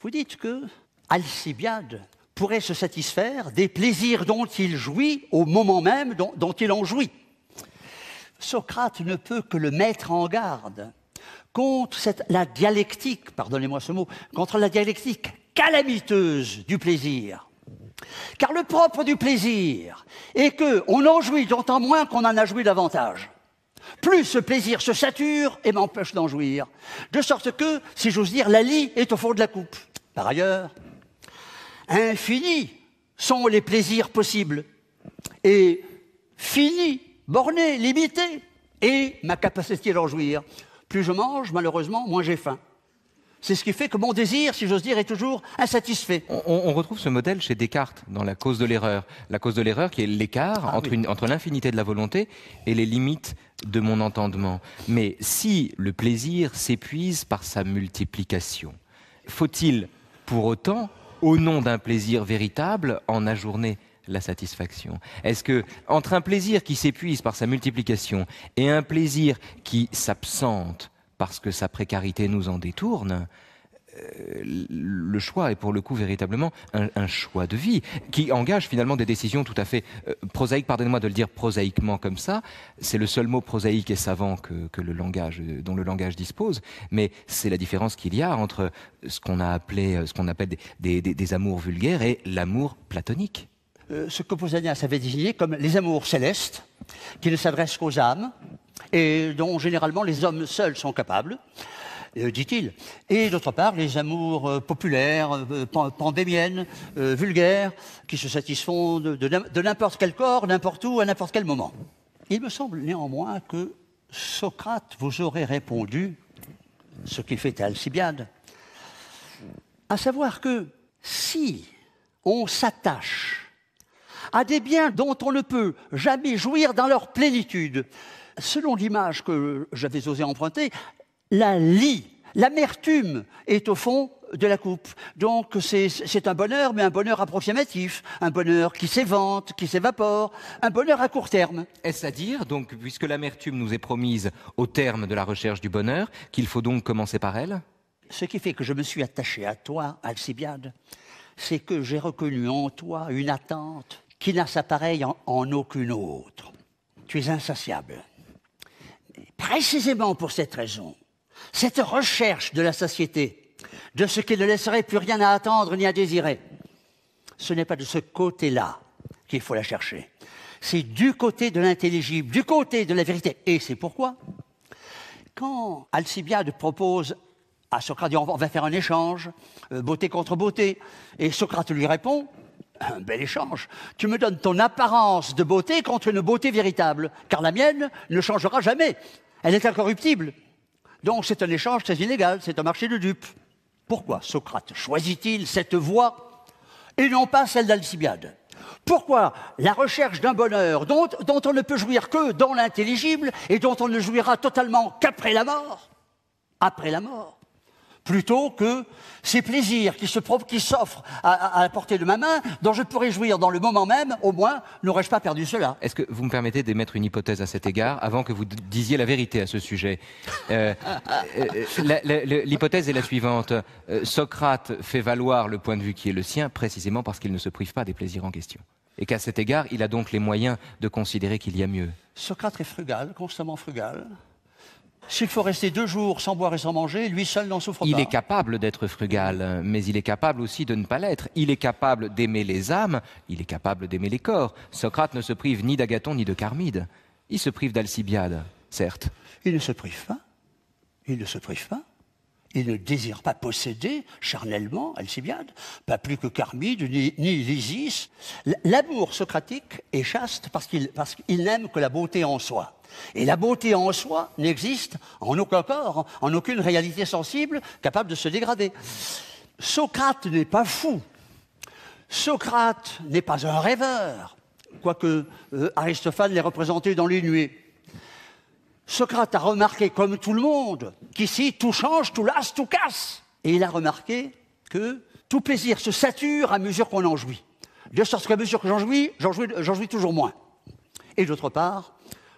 Vous dites que Alcibiade pourrait se satisfaire des plaisirs dont il jouit au moment même dont, il en jouit. Socrate ne peut que le mettre en garde contre la dialectique, pardonnez-moi ce mot, contre la dialectique calamiteuse du plaisir. Car le propre du plaisir est que on en jouit d'autant moins qu'on en a joui davantage. Plus ce plaisir se sature et m'empêche d'en jouir. De sorte que, si j'ose dire, la lie est au fond de la coupe. Par ailleurs, infinis sont les plaisirs possibles. Et finis, bornés, limités, est ma capacité d'en jouir. Plus je mange, malheureusement, moins j'ai faim. C'est ce qui fait que mon désir, si j'ose dire, est toujours insatisfait. On, retrouve ce modèle chez Descartes dans la cause de l'erreur. La cause de l'erreur qui est l'écart ah entre, entre l'infinité de la volonté et les limites de mon entendement. Mais si le plaisir s'épuise par sa multiplication, faut-il pour autant, au nom d'un plaisir véritable, en ajourner la satisfaction. Est-ce que entre un plaisir qui s'épuise par sa multiplication et un plaisir qui s'absente parce que sa précarité nous en détourne, le choix est pour le coup véritablement un, choix de vie qui engage finalement des décisions tout à fait euh, prosaïques. Pardonnez-moi de le dire prosaïquement comme ça. C'est le seul mot prosaïque et savant que, le langage, dont le langage dispose. Mais c'est la différence qu'il y a entre ce qu'on a appelé, euh, ce qu'on appelle des, amours vulgaires et l'amour platonique. ce que Pausanias avait désigné comme les amours célestes, qui ne s'adressent qu'aux âmes, et dont généralement les hommes seuls sont capables, euh, dit-il. Et d'autre part, les amours euh, populaires, euh, pandémiennes, vulgaires, qui se satisfont de, n'importe quel corps, n'importe où, à n'importe quel moment. Il me semble néanmoins que Socrate vous aurait répondu ce qu'il fait à Alcibiade, à savoir que si on s'attache à des biens dont on ne peut jamais jouir dans leur plénitude, selon l'image que j'avais osé emprunter, la lie, l'amertume est au fond de la coupe. Donc c'est un bonheur, mais un bonheur approximatif, un bonheur qui s'évente, qui s'évapore, un bonheur à court terme. Est-ce à dire, donc, puisque l'amertume nous est promise au terme de la recherche du bonheur, qu'il faut donc commencer par elle? Ce qui fait que je me suis attaché à toi, Alcibiade, c'est que j'ai reconnu en toi une attente qui n'a sa pareille en aucune autre. Tu es insatiable précisément pour cette raison, cette recherche de la satiété, de ce qui ne laisserait plus rien à attendre ni à désirer, ce n'est pas de ce côté-là qu'il faut la chercher. C'est du côté de l'intelligible, du côté de la vérité. Et c'est pourquoi, quand Alcibiade propose à Socrate, on va faire un échange, euh, beauté contre beauté. Et Socrate lui répond, un bel échange. Tu me donnes ton apparence de beauté contre une beauté véritable, car la mienne ne changera jamais. Elle est incorruptible. Donc c'est un échange très inégal, c'est un marché de dupes. Pourquoi Socrate choisit-il cette voie et non pas celle d'Alcibiade? Pourquoi la recherche d'un bonheur dont on ne peut jouir que dans l'intelligible et dont on ne jouira totalement qu'après la mort? Après la mort plutôt que ces plaisirs qui s'offrent à, la portée de ma main, dont je pourrais jouir dans le moment même, au moins n'aurais-je pas perdu cela. Est-ce que vous me permettez d'émettre une hypothèse à cet égard, avant que vous disiez la vérité à ce sujet? Euh, euh, euh, L'hypothèse est la suivante. Socrate fait valoir le point de vue qui est le sien, précisément parce qu'il ne se prive pas des plaisirs en question. Et qu'à cet égard, il a donc les moyens de considérer qu'il y a mieux. Socrate est frugal, constamment frugal. S'il faut rester deux jours sans boire et sans manger, lui seul n'en souffre pas. Il est capable d'être frugal, mais il est capable aussi de ne pas l'être. Il est capable d'aimer les âmes, il est capable d'aimer les corps. Socrate ne se prive ni d'Agathon ni de Charmide. Il se prive d'Alcibiade, certes. Il ne se prive pas. Il ne se prive pas. Il ne désire pas posséder charnellement Alcibiade, pas plus que Charmide ni, ni Lysis. L'amour socratique est chaste parce qu'il n'aime que la beauté en soi. Et la beauté en soi n'existe en aucun corps, en aucune réalité sensible capable de se dégrader. Socrate n'est pas fou. Socrate n'est pas un rêveur, quoique euh, Aristophane l'ait représenté dans les nuées. Socrate a remarqué, comme tout le monde, qu'ici tout change, tout lasse, tout casse. Et il a remarqué que tout plaisir se sature à mesure qu'on en jouit. De sorte qu'à mesure que j'en jouis, j'en jouis toujours moins. Et d'autre part,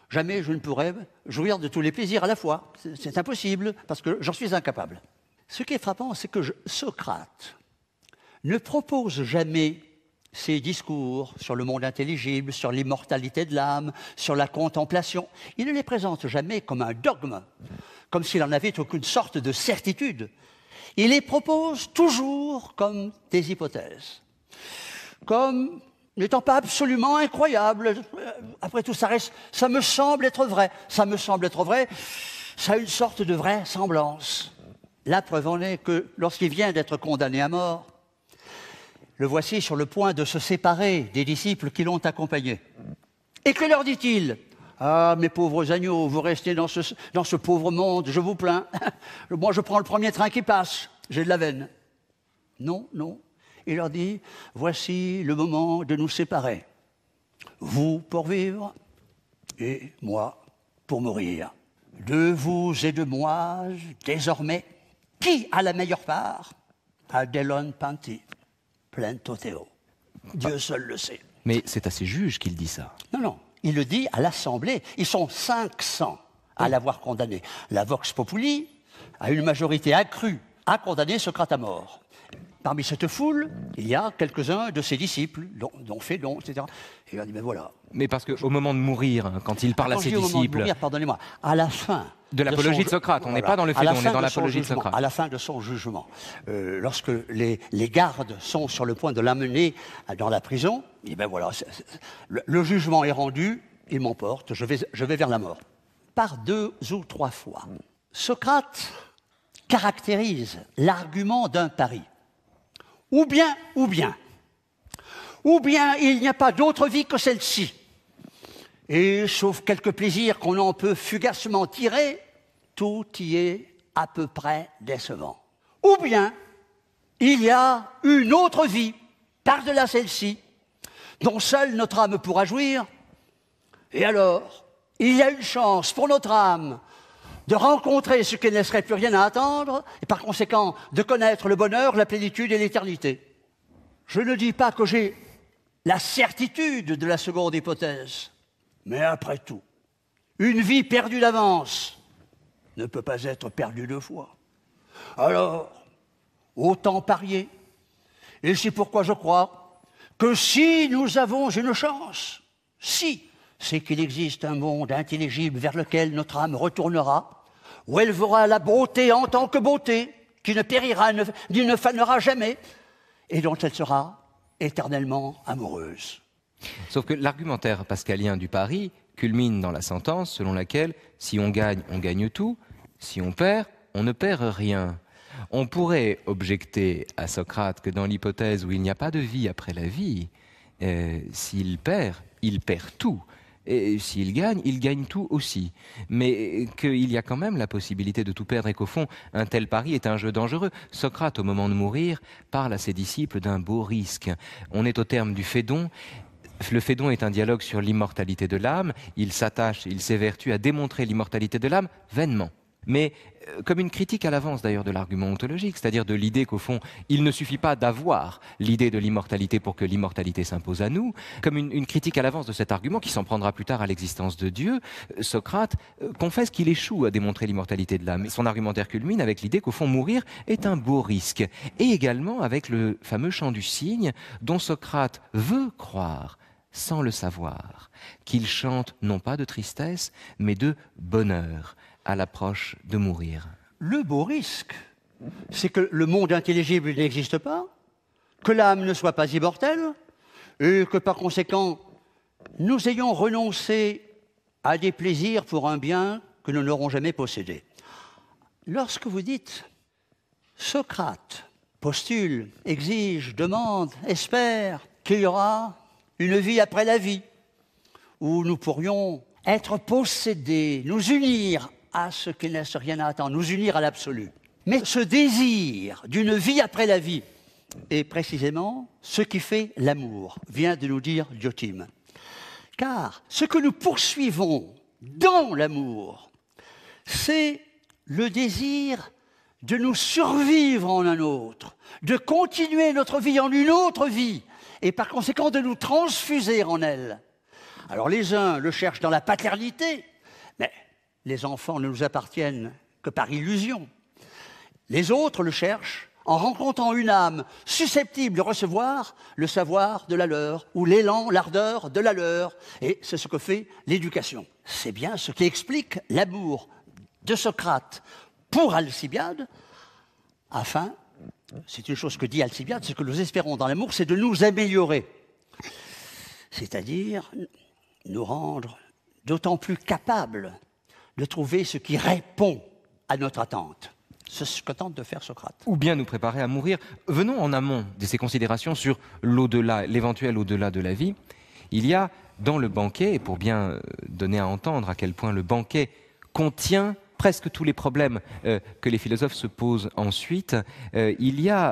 Jamais je ne pourrais jouir de tous les plaisirs à la fois. C'est impossible, parce que j'en suis incapable. Ce qui est frappant, c'est que Socrate ne propose jamais ses discours sur le monde intelligible, sur l'immortalité de l'âme, sur la contemplation. Il ne les présente jamais comme un dogme, comme s'il en avait aucune sorte de certitude. Il les propose toujours comme des hypothèses, comme n'étant pas absolument incroyable. Après tout, ça, ça me semble être vrai. Ça me semble être vrai. Ça a une sorte de vraisemblance. La preuve en est que lorsqu'il vient d'être condamné à mort, le voici sur le point de se séparer des disciples qui l'ont accompagné. Et que leur dit-il? Ah, mes pauvres agneaux, vous restez dans ce pauvre monde, je vous plains. Moi, je prends le premier train qui passe, j'ai de la veine. Non, non, il leur dit, voici le moment de nous séparer. Vous pour vivre et moi pour mourir. De vous et de moi, désormais, qui a la meilleure part? Adelon Panti, Théo. Dieu seul le sait. Mais c'est à ses juges qu'il dit ça. Non, non, il le dit à l'Assemblée. Ils sont 500 à l'avoir condamné. La Vox Populi a une majorité accrue à condamner Socrate à mort. Parmi cette foule, il y a quelques-uns de ses disciples, dont, dont Fédon, etc. Et il a dit, ben voilà. Mais parce qu'au moment de mourir, quand il parle à ses disciples... Mourir, pardonnez-moi, à la fin... De l'apologie de, Socrate, on n'est pas dans le Fédon, on est dans l'apologie de, Socrate. À la fin de son jugement, euh, lorsque les, les, gardes sont sur le point de l'amener dans la prison, et ben voilà, le, le, jugement est rendu, il m'emporte, je vais, je vais vers la mort. Par deux ou trois fois, Socrate caractérise l'argument d'un pari. Ou bien, ou bien. Ou bien il n'y a pas d'autre vie que celle-ci. Et sauf quelques plaisirs qu'on en peut fugacement tirer, tout y est à peu près décevant. Ou bien il y a une autre vie, par-delà celle-ci, dont seule notre âme pourra jouir. Et alors, il y a une chance pour notre âme de rencontrer ce qui ne laisserait plus rien à attendre, et par conséquent de connaître le bonheur, la plénitude et l'éternité. Je ne dis pas que j'ai la certitude de la seconde hypothèse, mais après tout, une vie perdue d'avance ne peut pas être perdue deux fois. Alors, autant parier. Et c'est pourquoi je crois que si nous avons une chance, si c'est qu'il existe un monde intelligible vers lequel notre âme retournera, où elle verra la beauté en tant que beauté, qui ne périra ni ne fanera jamais, et dont elle sera éternellement amoureuse. Sauf que l'argumentaire pascalien du pari culmine dans la sentence selon laquelle si on gagne, on gagne tout, si on perd, on ne perd rien. On pourrait objecter à Socrate que dans l'hypothèse où il n'y a pas de vie après la vie, euh, s'il perd, il perd tout. Et s'il gagne, il gagne tout aussi. Mais qu'il y a quand même la possibilité de tout perdre et qu'au fond, un tel pari est un jeu dangereux. Socrate, au moment de mourir, parle à ses disciples d'un beau risque. On est au terme du Phédon. Le Phédon est un dialogue sur l'immortalité de l'âme. Il s'attache, il s'évertue à démontrer l'immortalité de l'âme vainement mais euh, comme une critique à l'avance d'ailleurs de l'argument ontologique, c'est-à-dire de l'idée qu'au fond, il ne suffit pas d'avoir l'idée de l'immortalité pour que l'immortalité s'impose à nous, comme une, critique à l'avance de cet argument qui s'en prendra plus tard à l'existence de Dieu, euh, Socrate euh, confesse qu'il échoue à démontrer l'immortalité de l'âme. Son argumentaire culmine avec l'idée qu'au fond, mourir est un beau risque, et également avec le fameux chant du cygne dont Socrate veut croire sans le savoir, qu'il chante non pas de tristesse, mais de bonheur à l'approche de mourir. Le beau risque, c'est que le monde intelligible n'existe pas, que l'âme ne soit pas immortelle, et que par conséquent, nous ayons renoncé à des plaisirs pour un bien que nous n'aurons jamais possédé. Lorsque vous dites Socrate postule, exige, demande, espère qu'il y aura une vie après la vie, où nous pourrions être possédés, nous unir à ce qui ne laisse rien à attendre, nous unir à l'absolu. Mais ce désir d'une vie après la vie est précisément ce qui fait l'amour, vient de nous dire Diotim. Car ce que nous poursuivons dans l'amour, c'est le désir de nous survivre en un autre, de continuer notre vie en une autre vie, et par conséquent de nous transfuser en elle. Alors les uns le cherchent dans la paternité, les enfants ne nous appartiennent que par illusion. Les autres le cherchent en rencontrant une âme susceptible de recevoir le savoir de la leur, ou l'élan, l'ardeur de la leur. Et c'est ce que fait l'éducation. C'est bien ce qui explique l'amour de Socrate pour Alcibiade, afin, c'est une chose que dit Alcibiade, ce que nous espérons dans l'amour, c'est de nous améliorer. C'est-à-dire nous rendre d'autant plus capables de trouver ce qui répond à notre attente. C'est ce que tente de faire Socrate. Ou bien nous préparer à mourir. Venons en amont de ces considérations sur l'au-delà, l'éventuel au-delà de la vie. Il y a dans le banquet, et pour bien euh, donner à entendre à quel point le banquet contient presque tous les problèmes euh, que les philosophes se posent ensuite, euh, il y a,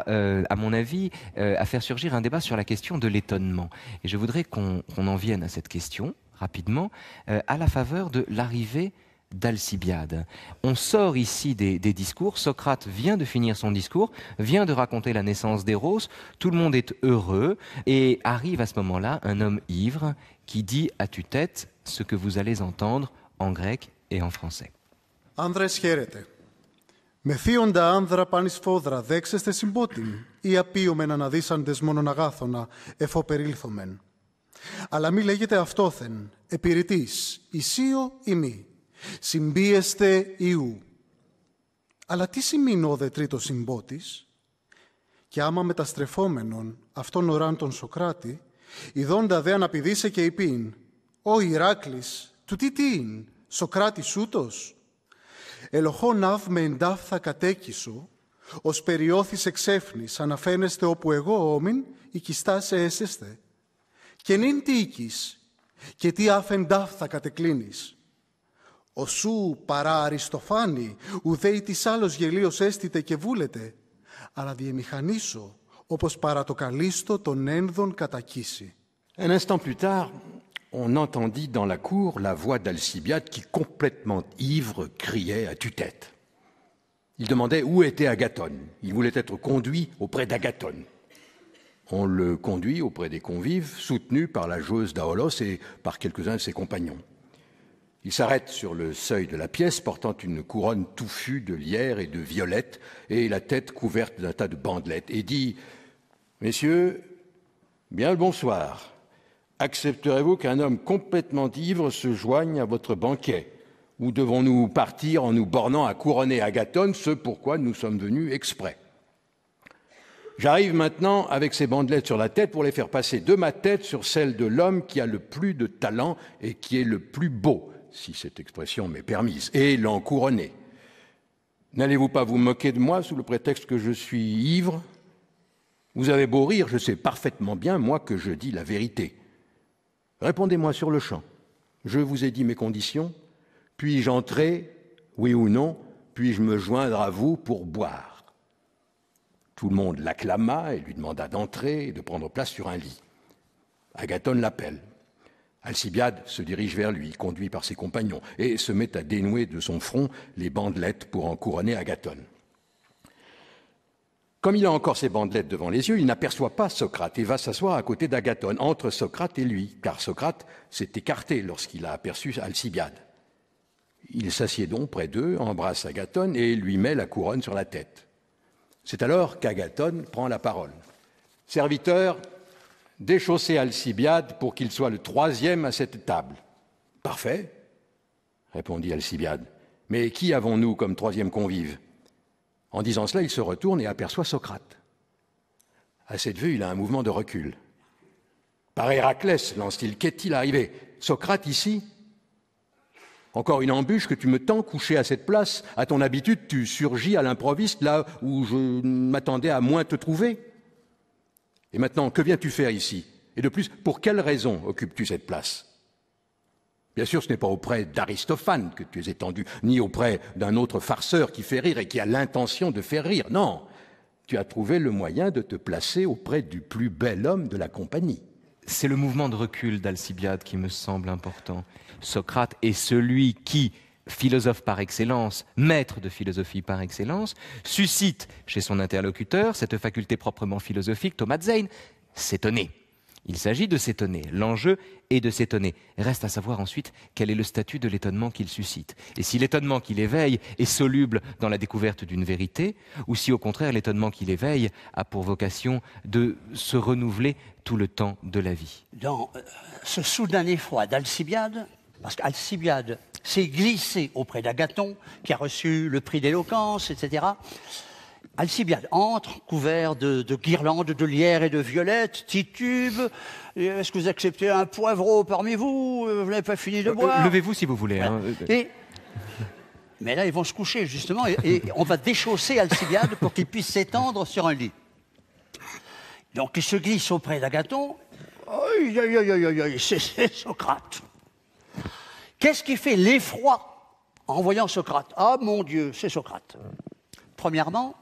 à mon avis, à faire surgir un débat sur la question de l'étonnement. Et je voudrais qu'on en vienne à cette question rapidement, à la faveur de l'arrivée d'Alcibiade. On sort ici des, discours. Socrate vient de finir son discours, vient de raconter la naissance d'Eros. Tout le monde est heureux et arrive à ce moment-là un homme ivre qui dit à tue-tête ce que vous allez entendre en grec et en français. Άνδρες χαίρετε. Με θείοντα άνδρα πάνη φόδρα δέξεστε συμπότην, ή απείωμεν αναδύσαντες μόνον αγάθωνα, εφό περίλθομεν. Αλλά μη λέγεται αυτόθεν, επιρρητής, ισίο ή μη συμπίεστε Ιού. Αλλά τι σημαίνει ο δε τρίτο συμπότης, και άμα μεταστρεφόμενον αυτόν οράν τον Σοκράτη, ειδώντα δε αναπηδήσε και υπήν, «Ο Ηράκλης, του τι τιν, Σοκράτης σούτος, ελοχό ναύ με εντάφθα κατέκισο, ως περιώθης εξέφνης αναφαίνεστε όπου εγώ όμην, οικιστά σε έσεστε. Και νυν τι οίκης, και τι άφεντάφθα κατεκλίνεις, Οσού παρά Αριστοφάνη, ουδέη της άλλος γελίος έστειτε και βούλετε, αλλά διεμηχανίσω, όπως παρά το καλίστο των ένδων κατακίσει. Un instant plus tard, on entendit dans la cour la voix d'Alcibiade qui, complètement ivre, criait à tue-tête. Il demandait où était Agathon. Il voulait être conduit auprès d'Agathon. On le conduit auprès des convives, soutenu par la joueuse d'Aolos et par quelques-uns de ses compagnons. Il s'arrête sur le seuil de la pièce, portant une couronne touffue de lierre et de violettes, et la tête couverte d'un tas de bandelettes, et dit Messieurs, bien le bonsoir. Accepterez-vous qu'un homme complètement ivre se joigne à votre banquet? Ou devons-nous partir en nous bornant à couronner Agathon, ce pourquoi nous sommes venus exprès J'arrive maintenant avec ces bandelettes sur la tête pour les faire passer de ma tête sur celle de l'homme qui a le plus de talent et qui est le plus beau si cette expression m'est permise, et l'en couronner. N'allez-vous pas vous moquer de moi sous le prétexte que je suis ivre? Vous avez beau rire, je sais parfaitement bien, moi, que je dis la vérité. Répondez-moi sur le champ. Je vous ai dit mes conditions. Puis-je entrer, oui ou non Puis-je me joindre à vous pour boire? Tout le monde l'acclama et lui demanda d'entrer et de prendre place sur un lit. Agathon l'appelle. Alcibiade se dirige vers lui, conduit par ses compagnons, et se met à dénouer de son front les bandelettes pour en couronner Agathon. Comme il a encore ses bandelettes devant les yeux, il n'aperçoit pas Socrate et va s'asseoir à côté d'Agathon, entre Socrate et lui, car Socrate s'est écarté lorsqu'il a aperçu Alcibiade. Il s'assied donc près d'eux, embrasse Agathon et lui met la couronne sur la tête. C'est alors qu'Agathon prend la parole. Serviteur, déchaussez Alcibiade pour qu'il soit le troisième à cette table. Parfait, répondit Alcibiade. Mais qui avons-nous comme troisième convive? En disant cela, il se retourne et aperçoit Socrate. À cette vue, il a un mouvement de recul. Par Héraclès, lance-t-il, qu'est-il arrivé? Socrate ici? Encore une embûche que tu me tends couché à cette place. À ton habitude, tu surgis à l'improviste là où je m'attendais à moins te trouver. Et maintenant, que viens-tu faire ici? Et de plus, pour quelle raison occupes-tu cette place? Bien sûr, ce n'est pas auprès d'Aristophane que tu es étendu, ni auprès d'un autre farceur qui fait rire et qui a l'intention de faire rire. Non, tu as trouvé le moyen de te placer auprès du plus bel homme de la compagnie. C'est le mouvement de recul d'Alcibiade qui me semble important. Socrate est celui qui, philosophe par excellence, maître de philosophie par excellence, suscite chez son interlocuteur cette faculté proprement philosophique, Thomas Zane, s'étonner. Il s'agit de s'étonner. L'enjeu est de s'étonner. Reste à savoir ensuite quel est le statut de l'étonnement qu'il suscite. Et si l'étonnement qu'il éveille est soluble dans la découverte d'une vérité, ou si au contraire l'étonnement qu'il éveille a pour vocation de se renouveler tout le temps de la vie. Dans euh, ce soudain effroi d'Alcibiade, parce qu'Alcibiade s'est glissé auprès d'Agathon, qui a reçu le prix d'éloquence, etc. Alcibiade entre, couvert de, de, guirlandes de lierre et de violettes, titube. Est-ce que vous acceptez un poivreau parmi vous? Vous n'avez pas fini de boire euh, Levez-vous si vous voulez. Hein. Et, mais là, ils vont se coucher, justement, et, et on va déchausser Alcibiade pour qu'il puisse s'étendre sur un lit. Donc, il se glisse auprès d'Agathon. Aïe, aïe, aïe, aïe, aïe, c'est Socrate. Qu'est-ce qui fait l'effroi en voyant Socrate? Ah mon Dieu, c'est Socrate. Premièrement,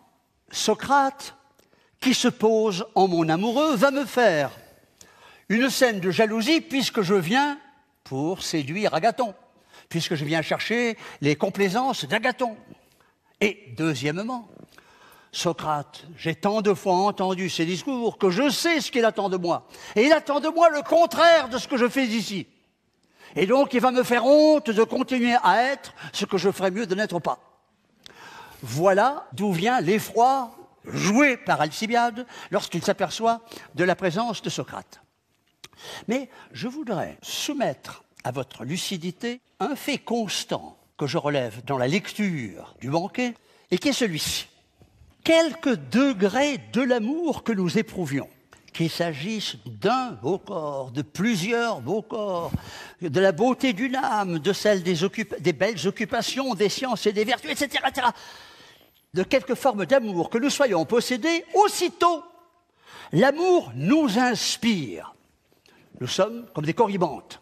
Socrate, qui se pose en mon amoureux, va me faire une scène de jalousie puisque je viens pour séduire Agathon, puisque je viens chercher les complaisances d'Agathon. Et deuxièmement, Socrate, j'ai tant de fois entendu ses discours que je sais ce qu'il attend de moi. Et il attend de moi le contraire de ce que je fais ici. Et donc, il va me faire honte de continuer à être ce que je ferais mieux de n'être pas. Voilà d'où vient l'effroi joué par Alcibiade lorsqu'il s'aperçoit de la présence de Socrate. Mais je voudrais soumettre à votre lucidité un fait constant que je relève dans la lecture du banquet et qui est celui-ci. Quelque degré de l'amour que nous éprouvions, qu'il s'agisse d'un beau corps, de plusieurs beaux corps, de la beauté d'une âme, de celle des, belles occupations, des sciences et des vertus, etc., etc., de quelque forme d'amour que nous soyons possédés, aussitôt, l'amour nous inspire. Nous sommes comme des corribantes.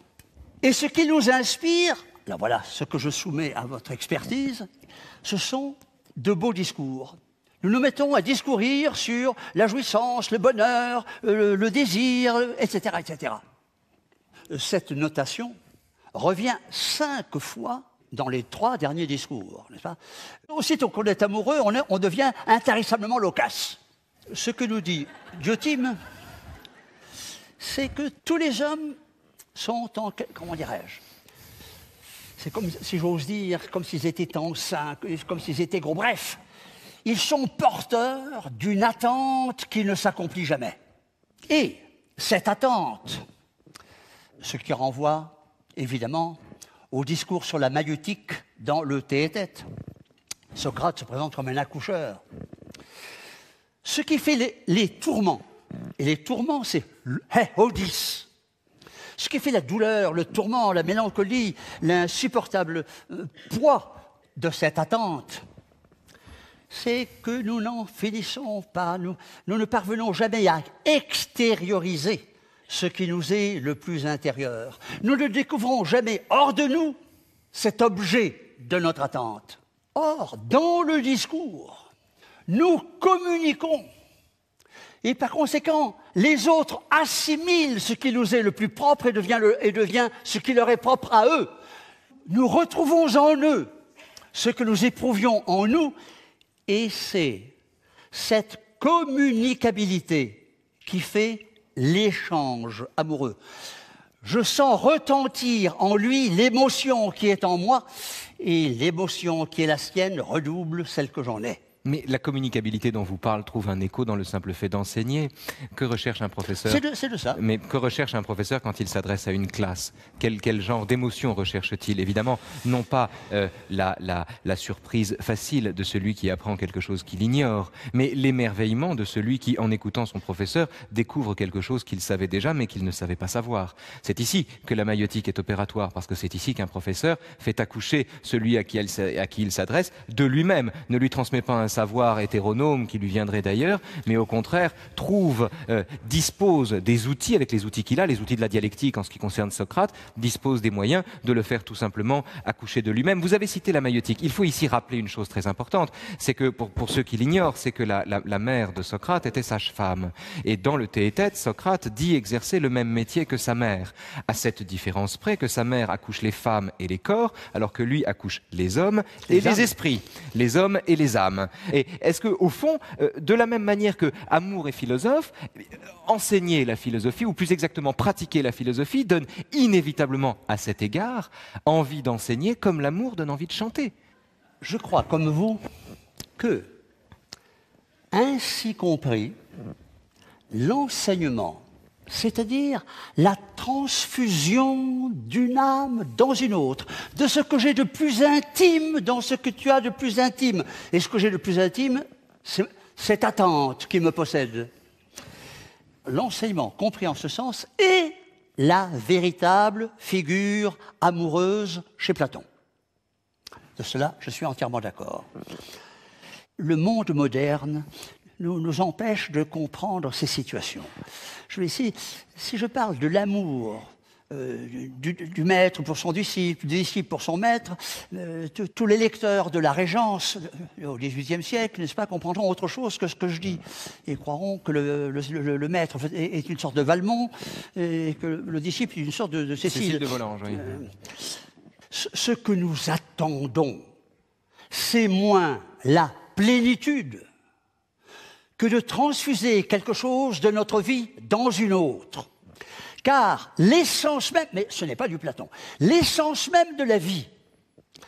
Et ce qui nous inspire, là voilà ce que je soumets à votre expertise, ce sont de beaux discours, nous nous mettons à discourir sur la jouissance, le bonheur, le, le désir, etc., etc. Cette notation revient cinq fois dans les trois derniers discours, n'est-ce pas? Aussitôt qu'on est amoureux, on, devient intarissablement loquace. Ce que nous dit Diotime, c'est que tous les hommes sont en... comment dirais-je? C'est comme, si j'ose dire, comme s'ils étaient enceints, comme s'ils étaient gros. Bref, ils sont porteurs d'une attente qui ne s'accomplit jamais. Et cette attente, ce qui renvoie évidemment au discours sur la maïeutique dans le Théétète. Socrate se présente comme un accoucheur. Ce qui fait les, les tourments, et les tourments, c'est Hodis. Ce qui fait la douleur, le tourment, la mélancolie, l'insupportable euh, poids de cette attente, c'est que nous n'en finissons pas, nous, ne parvenons jamais à extérioriser ce qui nous est le plus intérieur. Nous ne découvrons jamais hors de nous cet objet de notre attente. Or, dans le discours, nous communiquons. Et par conséquent, les autres assimilent ce qui nous est le plus propre et devient ce qui leur est propre à eux. Nous retrouvons en eux ce que nous éprouvions en nous, et c'est cette communicabilité qui fait l'échange amoureux. Je sens retentir en lui l'émotion qui est en moi, et l'émotion qui est la sienne redouble celle que j'en ai. Mais la communicabilité dont vous parlez trouve un écho dans le simple fait d'enseigner. Que recherche un professeur C'est de, ça. Mais que recherche un professeur quand il s'adresse à une classe? Quel, quel, genre d'émotion recherche-t-il? Évidemment, non pas euh, la, la, la, surprise facile de celui qui apprend quelque chose qu'il ignore, mais l'émerveillement de celui qui, en écoutant son professeur, découvre quelque chose qu'il savait déjà mais qu'il ne savait pas savoir. C'est ici que la maïotique est opératoire, parce que c'est ici qu'un professeur fait accoucher celui à qui, elle, à qui il s'adresse de lui-même, ne lui transmet pas un savoir hétéronome qui lui viendrait d'ailleurs, mais au contraire trouve, euh, dispose des outils, avec les outils qu'il a, les outils de la dialectique en ce qui concerne Socrate, dispose des moyens de le faire tout simplement accoucher de lui-même. Vous avez cité la maïotique. Il faut ici rappeler une chose très importante, c'est que pour, pour, ceux qui l'ignorent, c'est que la, la, la, mère de Socrate était sage-femme. Et dans le Théétète, Socrate dit exercer le même métier que sa mère, à cette différence près que sa mère accouche les femmes et les corps, alors que lui accouche les hommes et les, les esprits, les hommes et les âmes. Et est-ce que, au fond, euh, de la même manière que amour et philosophe, enseigner la philosophie, ou plus exactement pratiquer la philosophie, donne inévitablement à cet égard envie d'enseigner comme l'amour donne envie de chanter? Je crois, comme vous, que, ainsi compris, l'enseignement c'est-à-dire la transfusion d'une âme dans une autre, de ce que j'ai de plus intime dans ce que tu as de plus intime. Et ce que j'ai de plus intime, c'est cette attente qui me possède. L'enseignement, compris en ce sens, est la véritable figure amoureuse chez Platon. De cela, je suis entièrement d'accord. Le monde moderne nous, nous empêche de comprendre ces situations. Je vais si je parle de l'amour euh, du, du, maître pour son disciple, du disciple pour son maître, euh, tous les lecteurs de la Régence euh, au XVIIIe siècle, n'est-ce pas, comprendront autre chose que ce que je dis et croiront que le, le, le, le maître est, est, une sorte de Valmont et que le disciple est une sorte de, de Cécile. Cécile de Volanges, oui. Ce que nous attendons, c'est moins la plénitude que de transfuser quelque chose de notre vie dans une autre. Car l'essence même, mais ce n'est pas du Platon, l'essence même de la vie,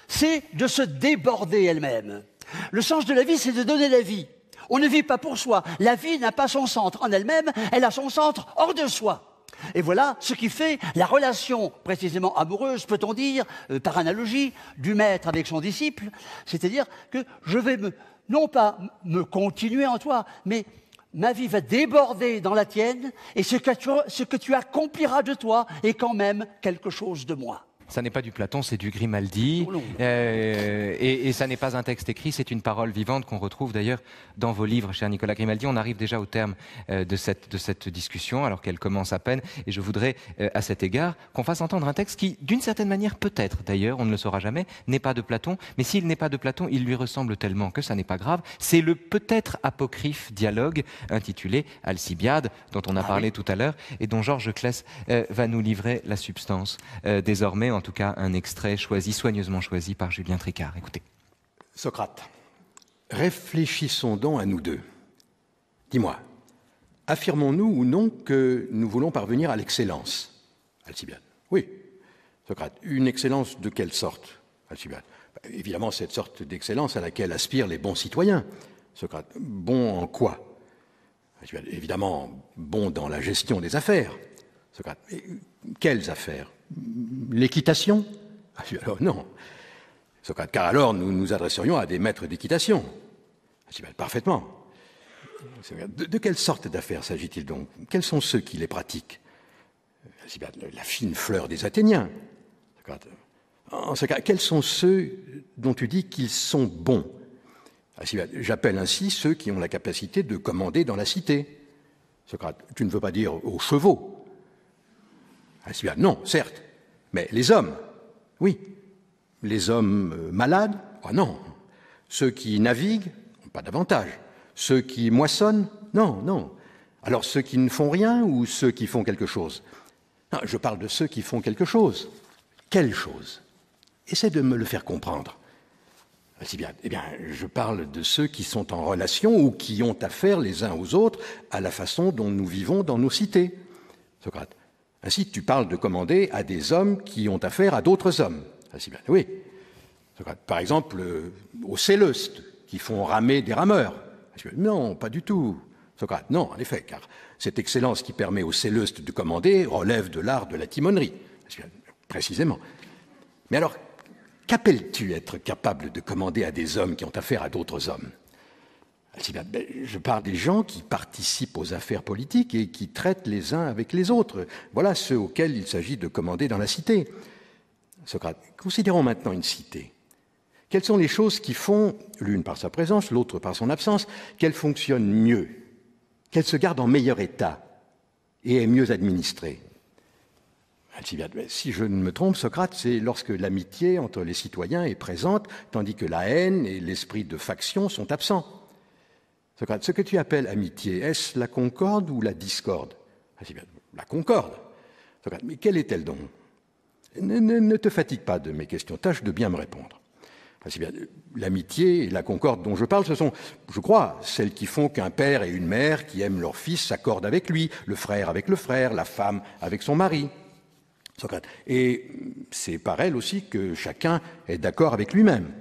c'est de se déborder elle-même. Le sens de la vie, c'est de donner la vie. On ne vit pas pour soi. La vie n'a pas son centre en elle-même, elle a son centre hors de soi. Et voilà ce qui fait la relation précisément amoureuse, peut-on dire, euh, par analogie, du maître avec son disciple. C'est-à-dire que je vais me, non pas me continuer en toi, mais ma vie va déborder dans la tienne, et ce que tu, accompliras de toi est quand même quelque chose de moi. Ça n'est pas du Platon, c'est du Grimaldi. Oh euh, et, et, ça n'est pas un texte écrit, c'est une parole vivante qu'on retrouve d'ailleurs dans vos livres, cher Nicolas Grimaldi. On arrive déjà au terme euh, de, cette, de cette discussion, alors qu'elle commence à peine. Et je voudrais, euh, à cet égard, qu'on fasse entendre un texte qui, d'une certaine manière, peut-être d'ailleurs, on ne le saura jamais, n'est pas de Platon. Mais s'il n'est pas de Platon, il lui ressemble tellement que ça n'est pas grave. C'est le peut-être apocryphe dialogue intitulé Alcibiade, dont on a ah parlé oui. tout à l'heure, et dont Georges euh, va nous livrer la substance désormais en tout cas un extrait choisi, soigneusement choisi par Julien Tricard. Écoutez. Socrate, réfléchissons donc à nous deux. Dis-moi, affirmons-nous ou non que nous voulons parvenir à l'excellence Alcibiade? Oui. Socrate, une excellence de quelle sorte Alcibiade? Bah, Évidemment, cette sorte d'excellence à laquelle aspirent les bons citoyens. Socrate, bon en quoi? Alcibiade, évidemment, bon dans la gestion des affaires. Socrate, mais quelles affaires? L'équitation? Alors non. Socrate, car alors nous nous adresserions à des maîtres d'équitation. Parfaitement. De, de, quelle sorte d'affaires s'agit-il donc? Quels sont ceux qui les pratiquent? La fine fleur des Athéniens. En ce cas, quels sont ceux dont tu dis qu'ils sont bons? J'appelle ainsi ceux qui ont la capacité de commander dans la cité. Socrate, tu ne veux pas dire aux chevaux? Non, certes, mais les hommes, oui. Les hommes euh, malades, ah non. Ceux qui naviguent, pas davantage. Ceux qui moissonnent, non, non. Alors ceux qui ne font rien ou ceux qui font quelque chose? Je parle de ceux qui font quelque chose. Quelle chose? Essaie de me le faire comprendre. Ah, bien, eh bien, je parle de ceux qui sont en relation ou qui ont affaire les uns aux autres à la façon dont nous vivons dans nos cités. Socrate. Ainsi, tu parles de commander à des hommes qui ont affaire à d'autres hommes. Ah, bien, oui. Par exemple, euh, aux Célestes, qui font ramer des rameurs. Ah, non, pas du tout. Socrate. Non, en effet, car cette excellence qui permet aux Célestes de commander relève de l'art de la timonerie. Précisément. Mais alors, Qu'appelles-tu être capable de commander à des hommes qui ont affaire à d'autres hommes? Ben, je parle des gens qui participent aux affaires politiques et qui traitent les uns avec les autres. Voilà ceux auxquels il s'agit de commander dans la cité. Socrate, considérons maintenant une cité. Quelles sont les choses qui font, l'une par sa présence, l'autre par son absence, qu'elle fonctionne mieux, qu'elle se garde en meilleur état et est mieux administrée? Si je ne me trompe, Socrate, c'est lorsque l'amitié entre les citoyens est présente, tandis que la haine et l'esprit de faction sont absents. Socrate, ce que tu appelles amitié, est-ce la concorde ou la discorde? La concorde. Socrate, mais quelle est-elle donc? Ne, te fatigue pas de mes questions, tâche de bien me répondre. L'amitié et la concorde dont je parle, ce sont, je crois, celles qui font qu'un père et une mère qui aiment leur fils s'accordent avec lui, le frère avec le frère, la femme avec son mari. Et c'est par elle aussi que chacun est d'accord avec lui-même.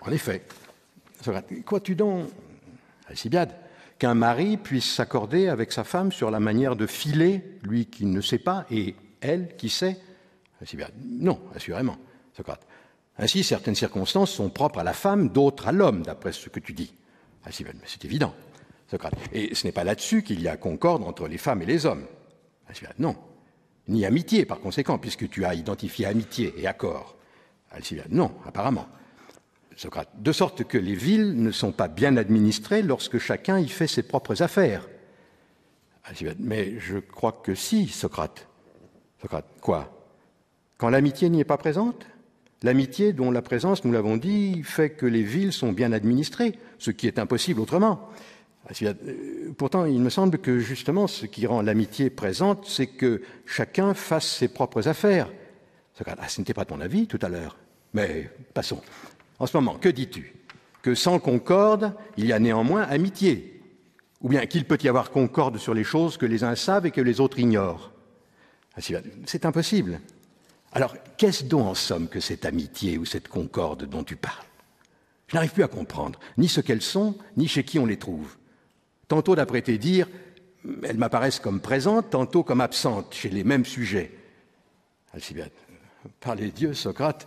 En effet. Socrate, crois-tu donc, Alcibiade, qu'un mari puisse s'accorder avec sa femme sur la manière de filer, lui qui ne sait pas, et elle qui sait Alcibiade, non, assurément. Socrate. Ainsi, certaines circonstances sont propres à la femme, d'autres à l'homme, d'après ce que tu dis. Alcibiade, mais c'est évident. Socrate. Et ce n'est pas là-dessus qu'il y a concorde entre les femmes et les hommes. Alcibiade, non ni amitié par conséquent, puisque tu as identifié amitié et accord. Alcibiade, non, apparemment. Socrate, de sorte que les villes ne sont pas bien administrées lorsque chacun y fait ses propres affaires. Mais je crois que si, Socrate. Socrate, quoi? Quand l'amitié n'y est pas présente? L'amitié dont la présence, nous l'avons dit, fait que les villes sont bien administrées, ce qui est impossible autrement. Euh, pourtant, il me semble que justement, ce qui rend l'amitié présente, c'est que chacun fasse ses propres affaires. Ah, ce n'était pas ton avis tout à l'heure. Mais passons. En ce moment, que dis-tu? Que sans concorde, il y a néanmoins amitié Ou bien qu'il peut y avoir concorde sur les choses que les uns savent et que les autres ignorent C'est impossible. Alors, qu'est-ce donc en somme que cette amitié ou cette concorde dont tu parles? Je n'arrive plus à comprendre, ni ce qu'elles sont, ni chez qui on les trouve. Tantôt, d'après tes dires, elles m'apparaissent comme présentes, tantôt comme absentes chez les mêmes sujets. Alcibiade, par les dieux, Socrate,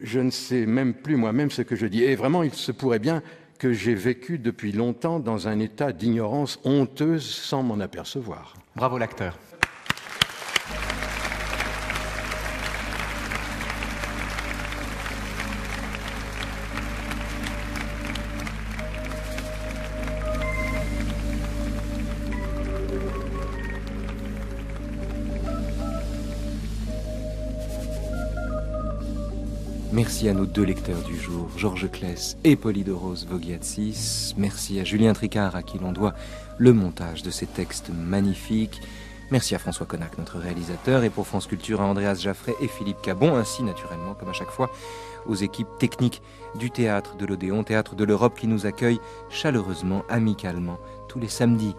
je ne sais même plus moi-même ce que je dis. Et vraiment, il se pourrait bien que j'ai vécu depuis longtemps dans un état d'ignorance honteuse sans m'en apercevoir. Bravo l'acteur. Merci à nos deux lecteurs du jour, Georges Kless et Polydoros Vogiatsis. Merci à Julien Tricard, à qui l'on doit le montage de ces textes magnifiques. Merci à François Connac, notre réalisateur, et pour France Culture à Andreas Jaffray et Philippe Cabon, ainsi naturellement, comme à chaque fois, aux équipes techniques du théâtre de l'Odéon, théâtre de l'Europe qui nous accueille chaleureusement, amicalement, tous les samedis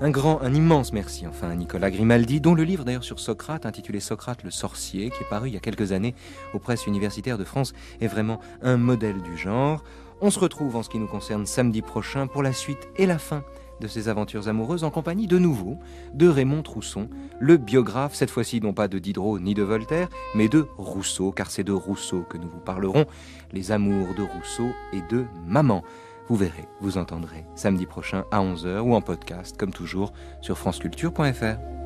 un grand, un immense merci enfin à Nicolas Grimaldi, dont le livre d'ailleurs sur Socrate, intitulé Socrate le sorcier, qui est paru il y a quelques années aux presses universitaires de France, est vraiment un modèle du genre. On se retrouve en ce qui nous concerne samedi prochain pour la suite et la fin de ces aventures amoureuses en compagnie de nouveau de Raymond Trousson, le biographe, cette fois-ci non pas de Diderot ni de Voltaire, mais de Rousseau, car c'est de Rousseau que nous vous parlerons, les amours de Rousseau et de Maman. Vous verrez, vous entendrez samedi prochain à 11h ou en podcast, comme toujours, sur franceculture.fr.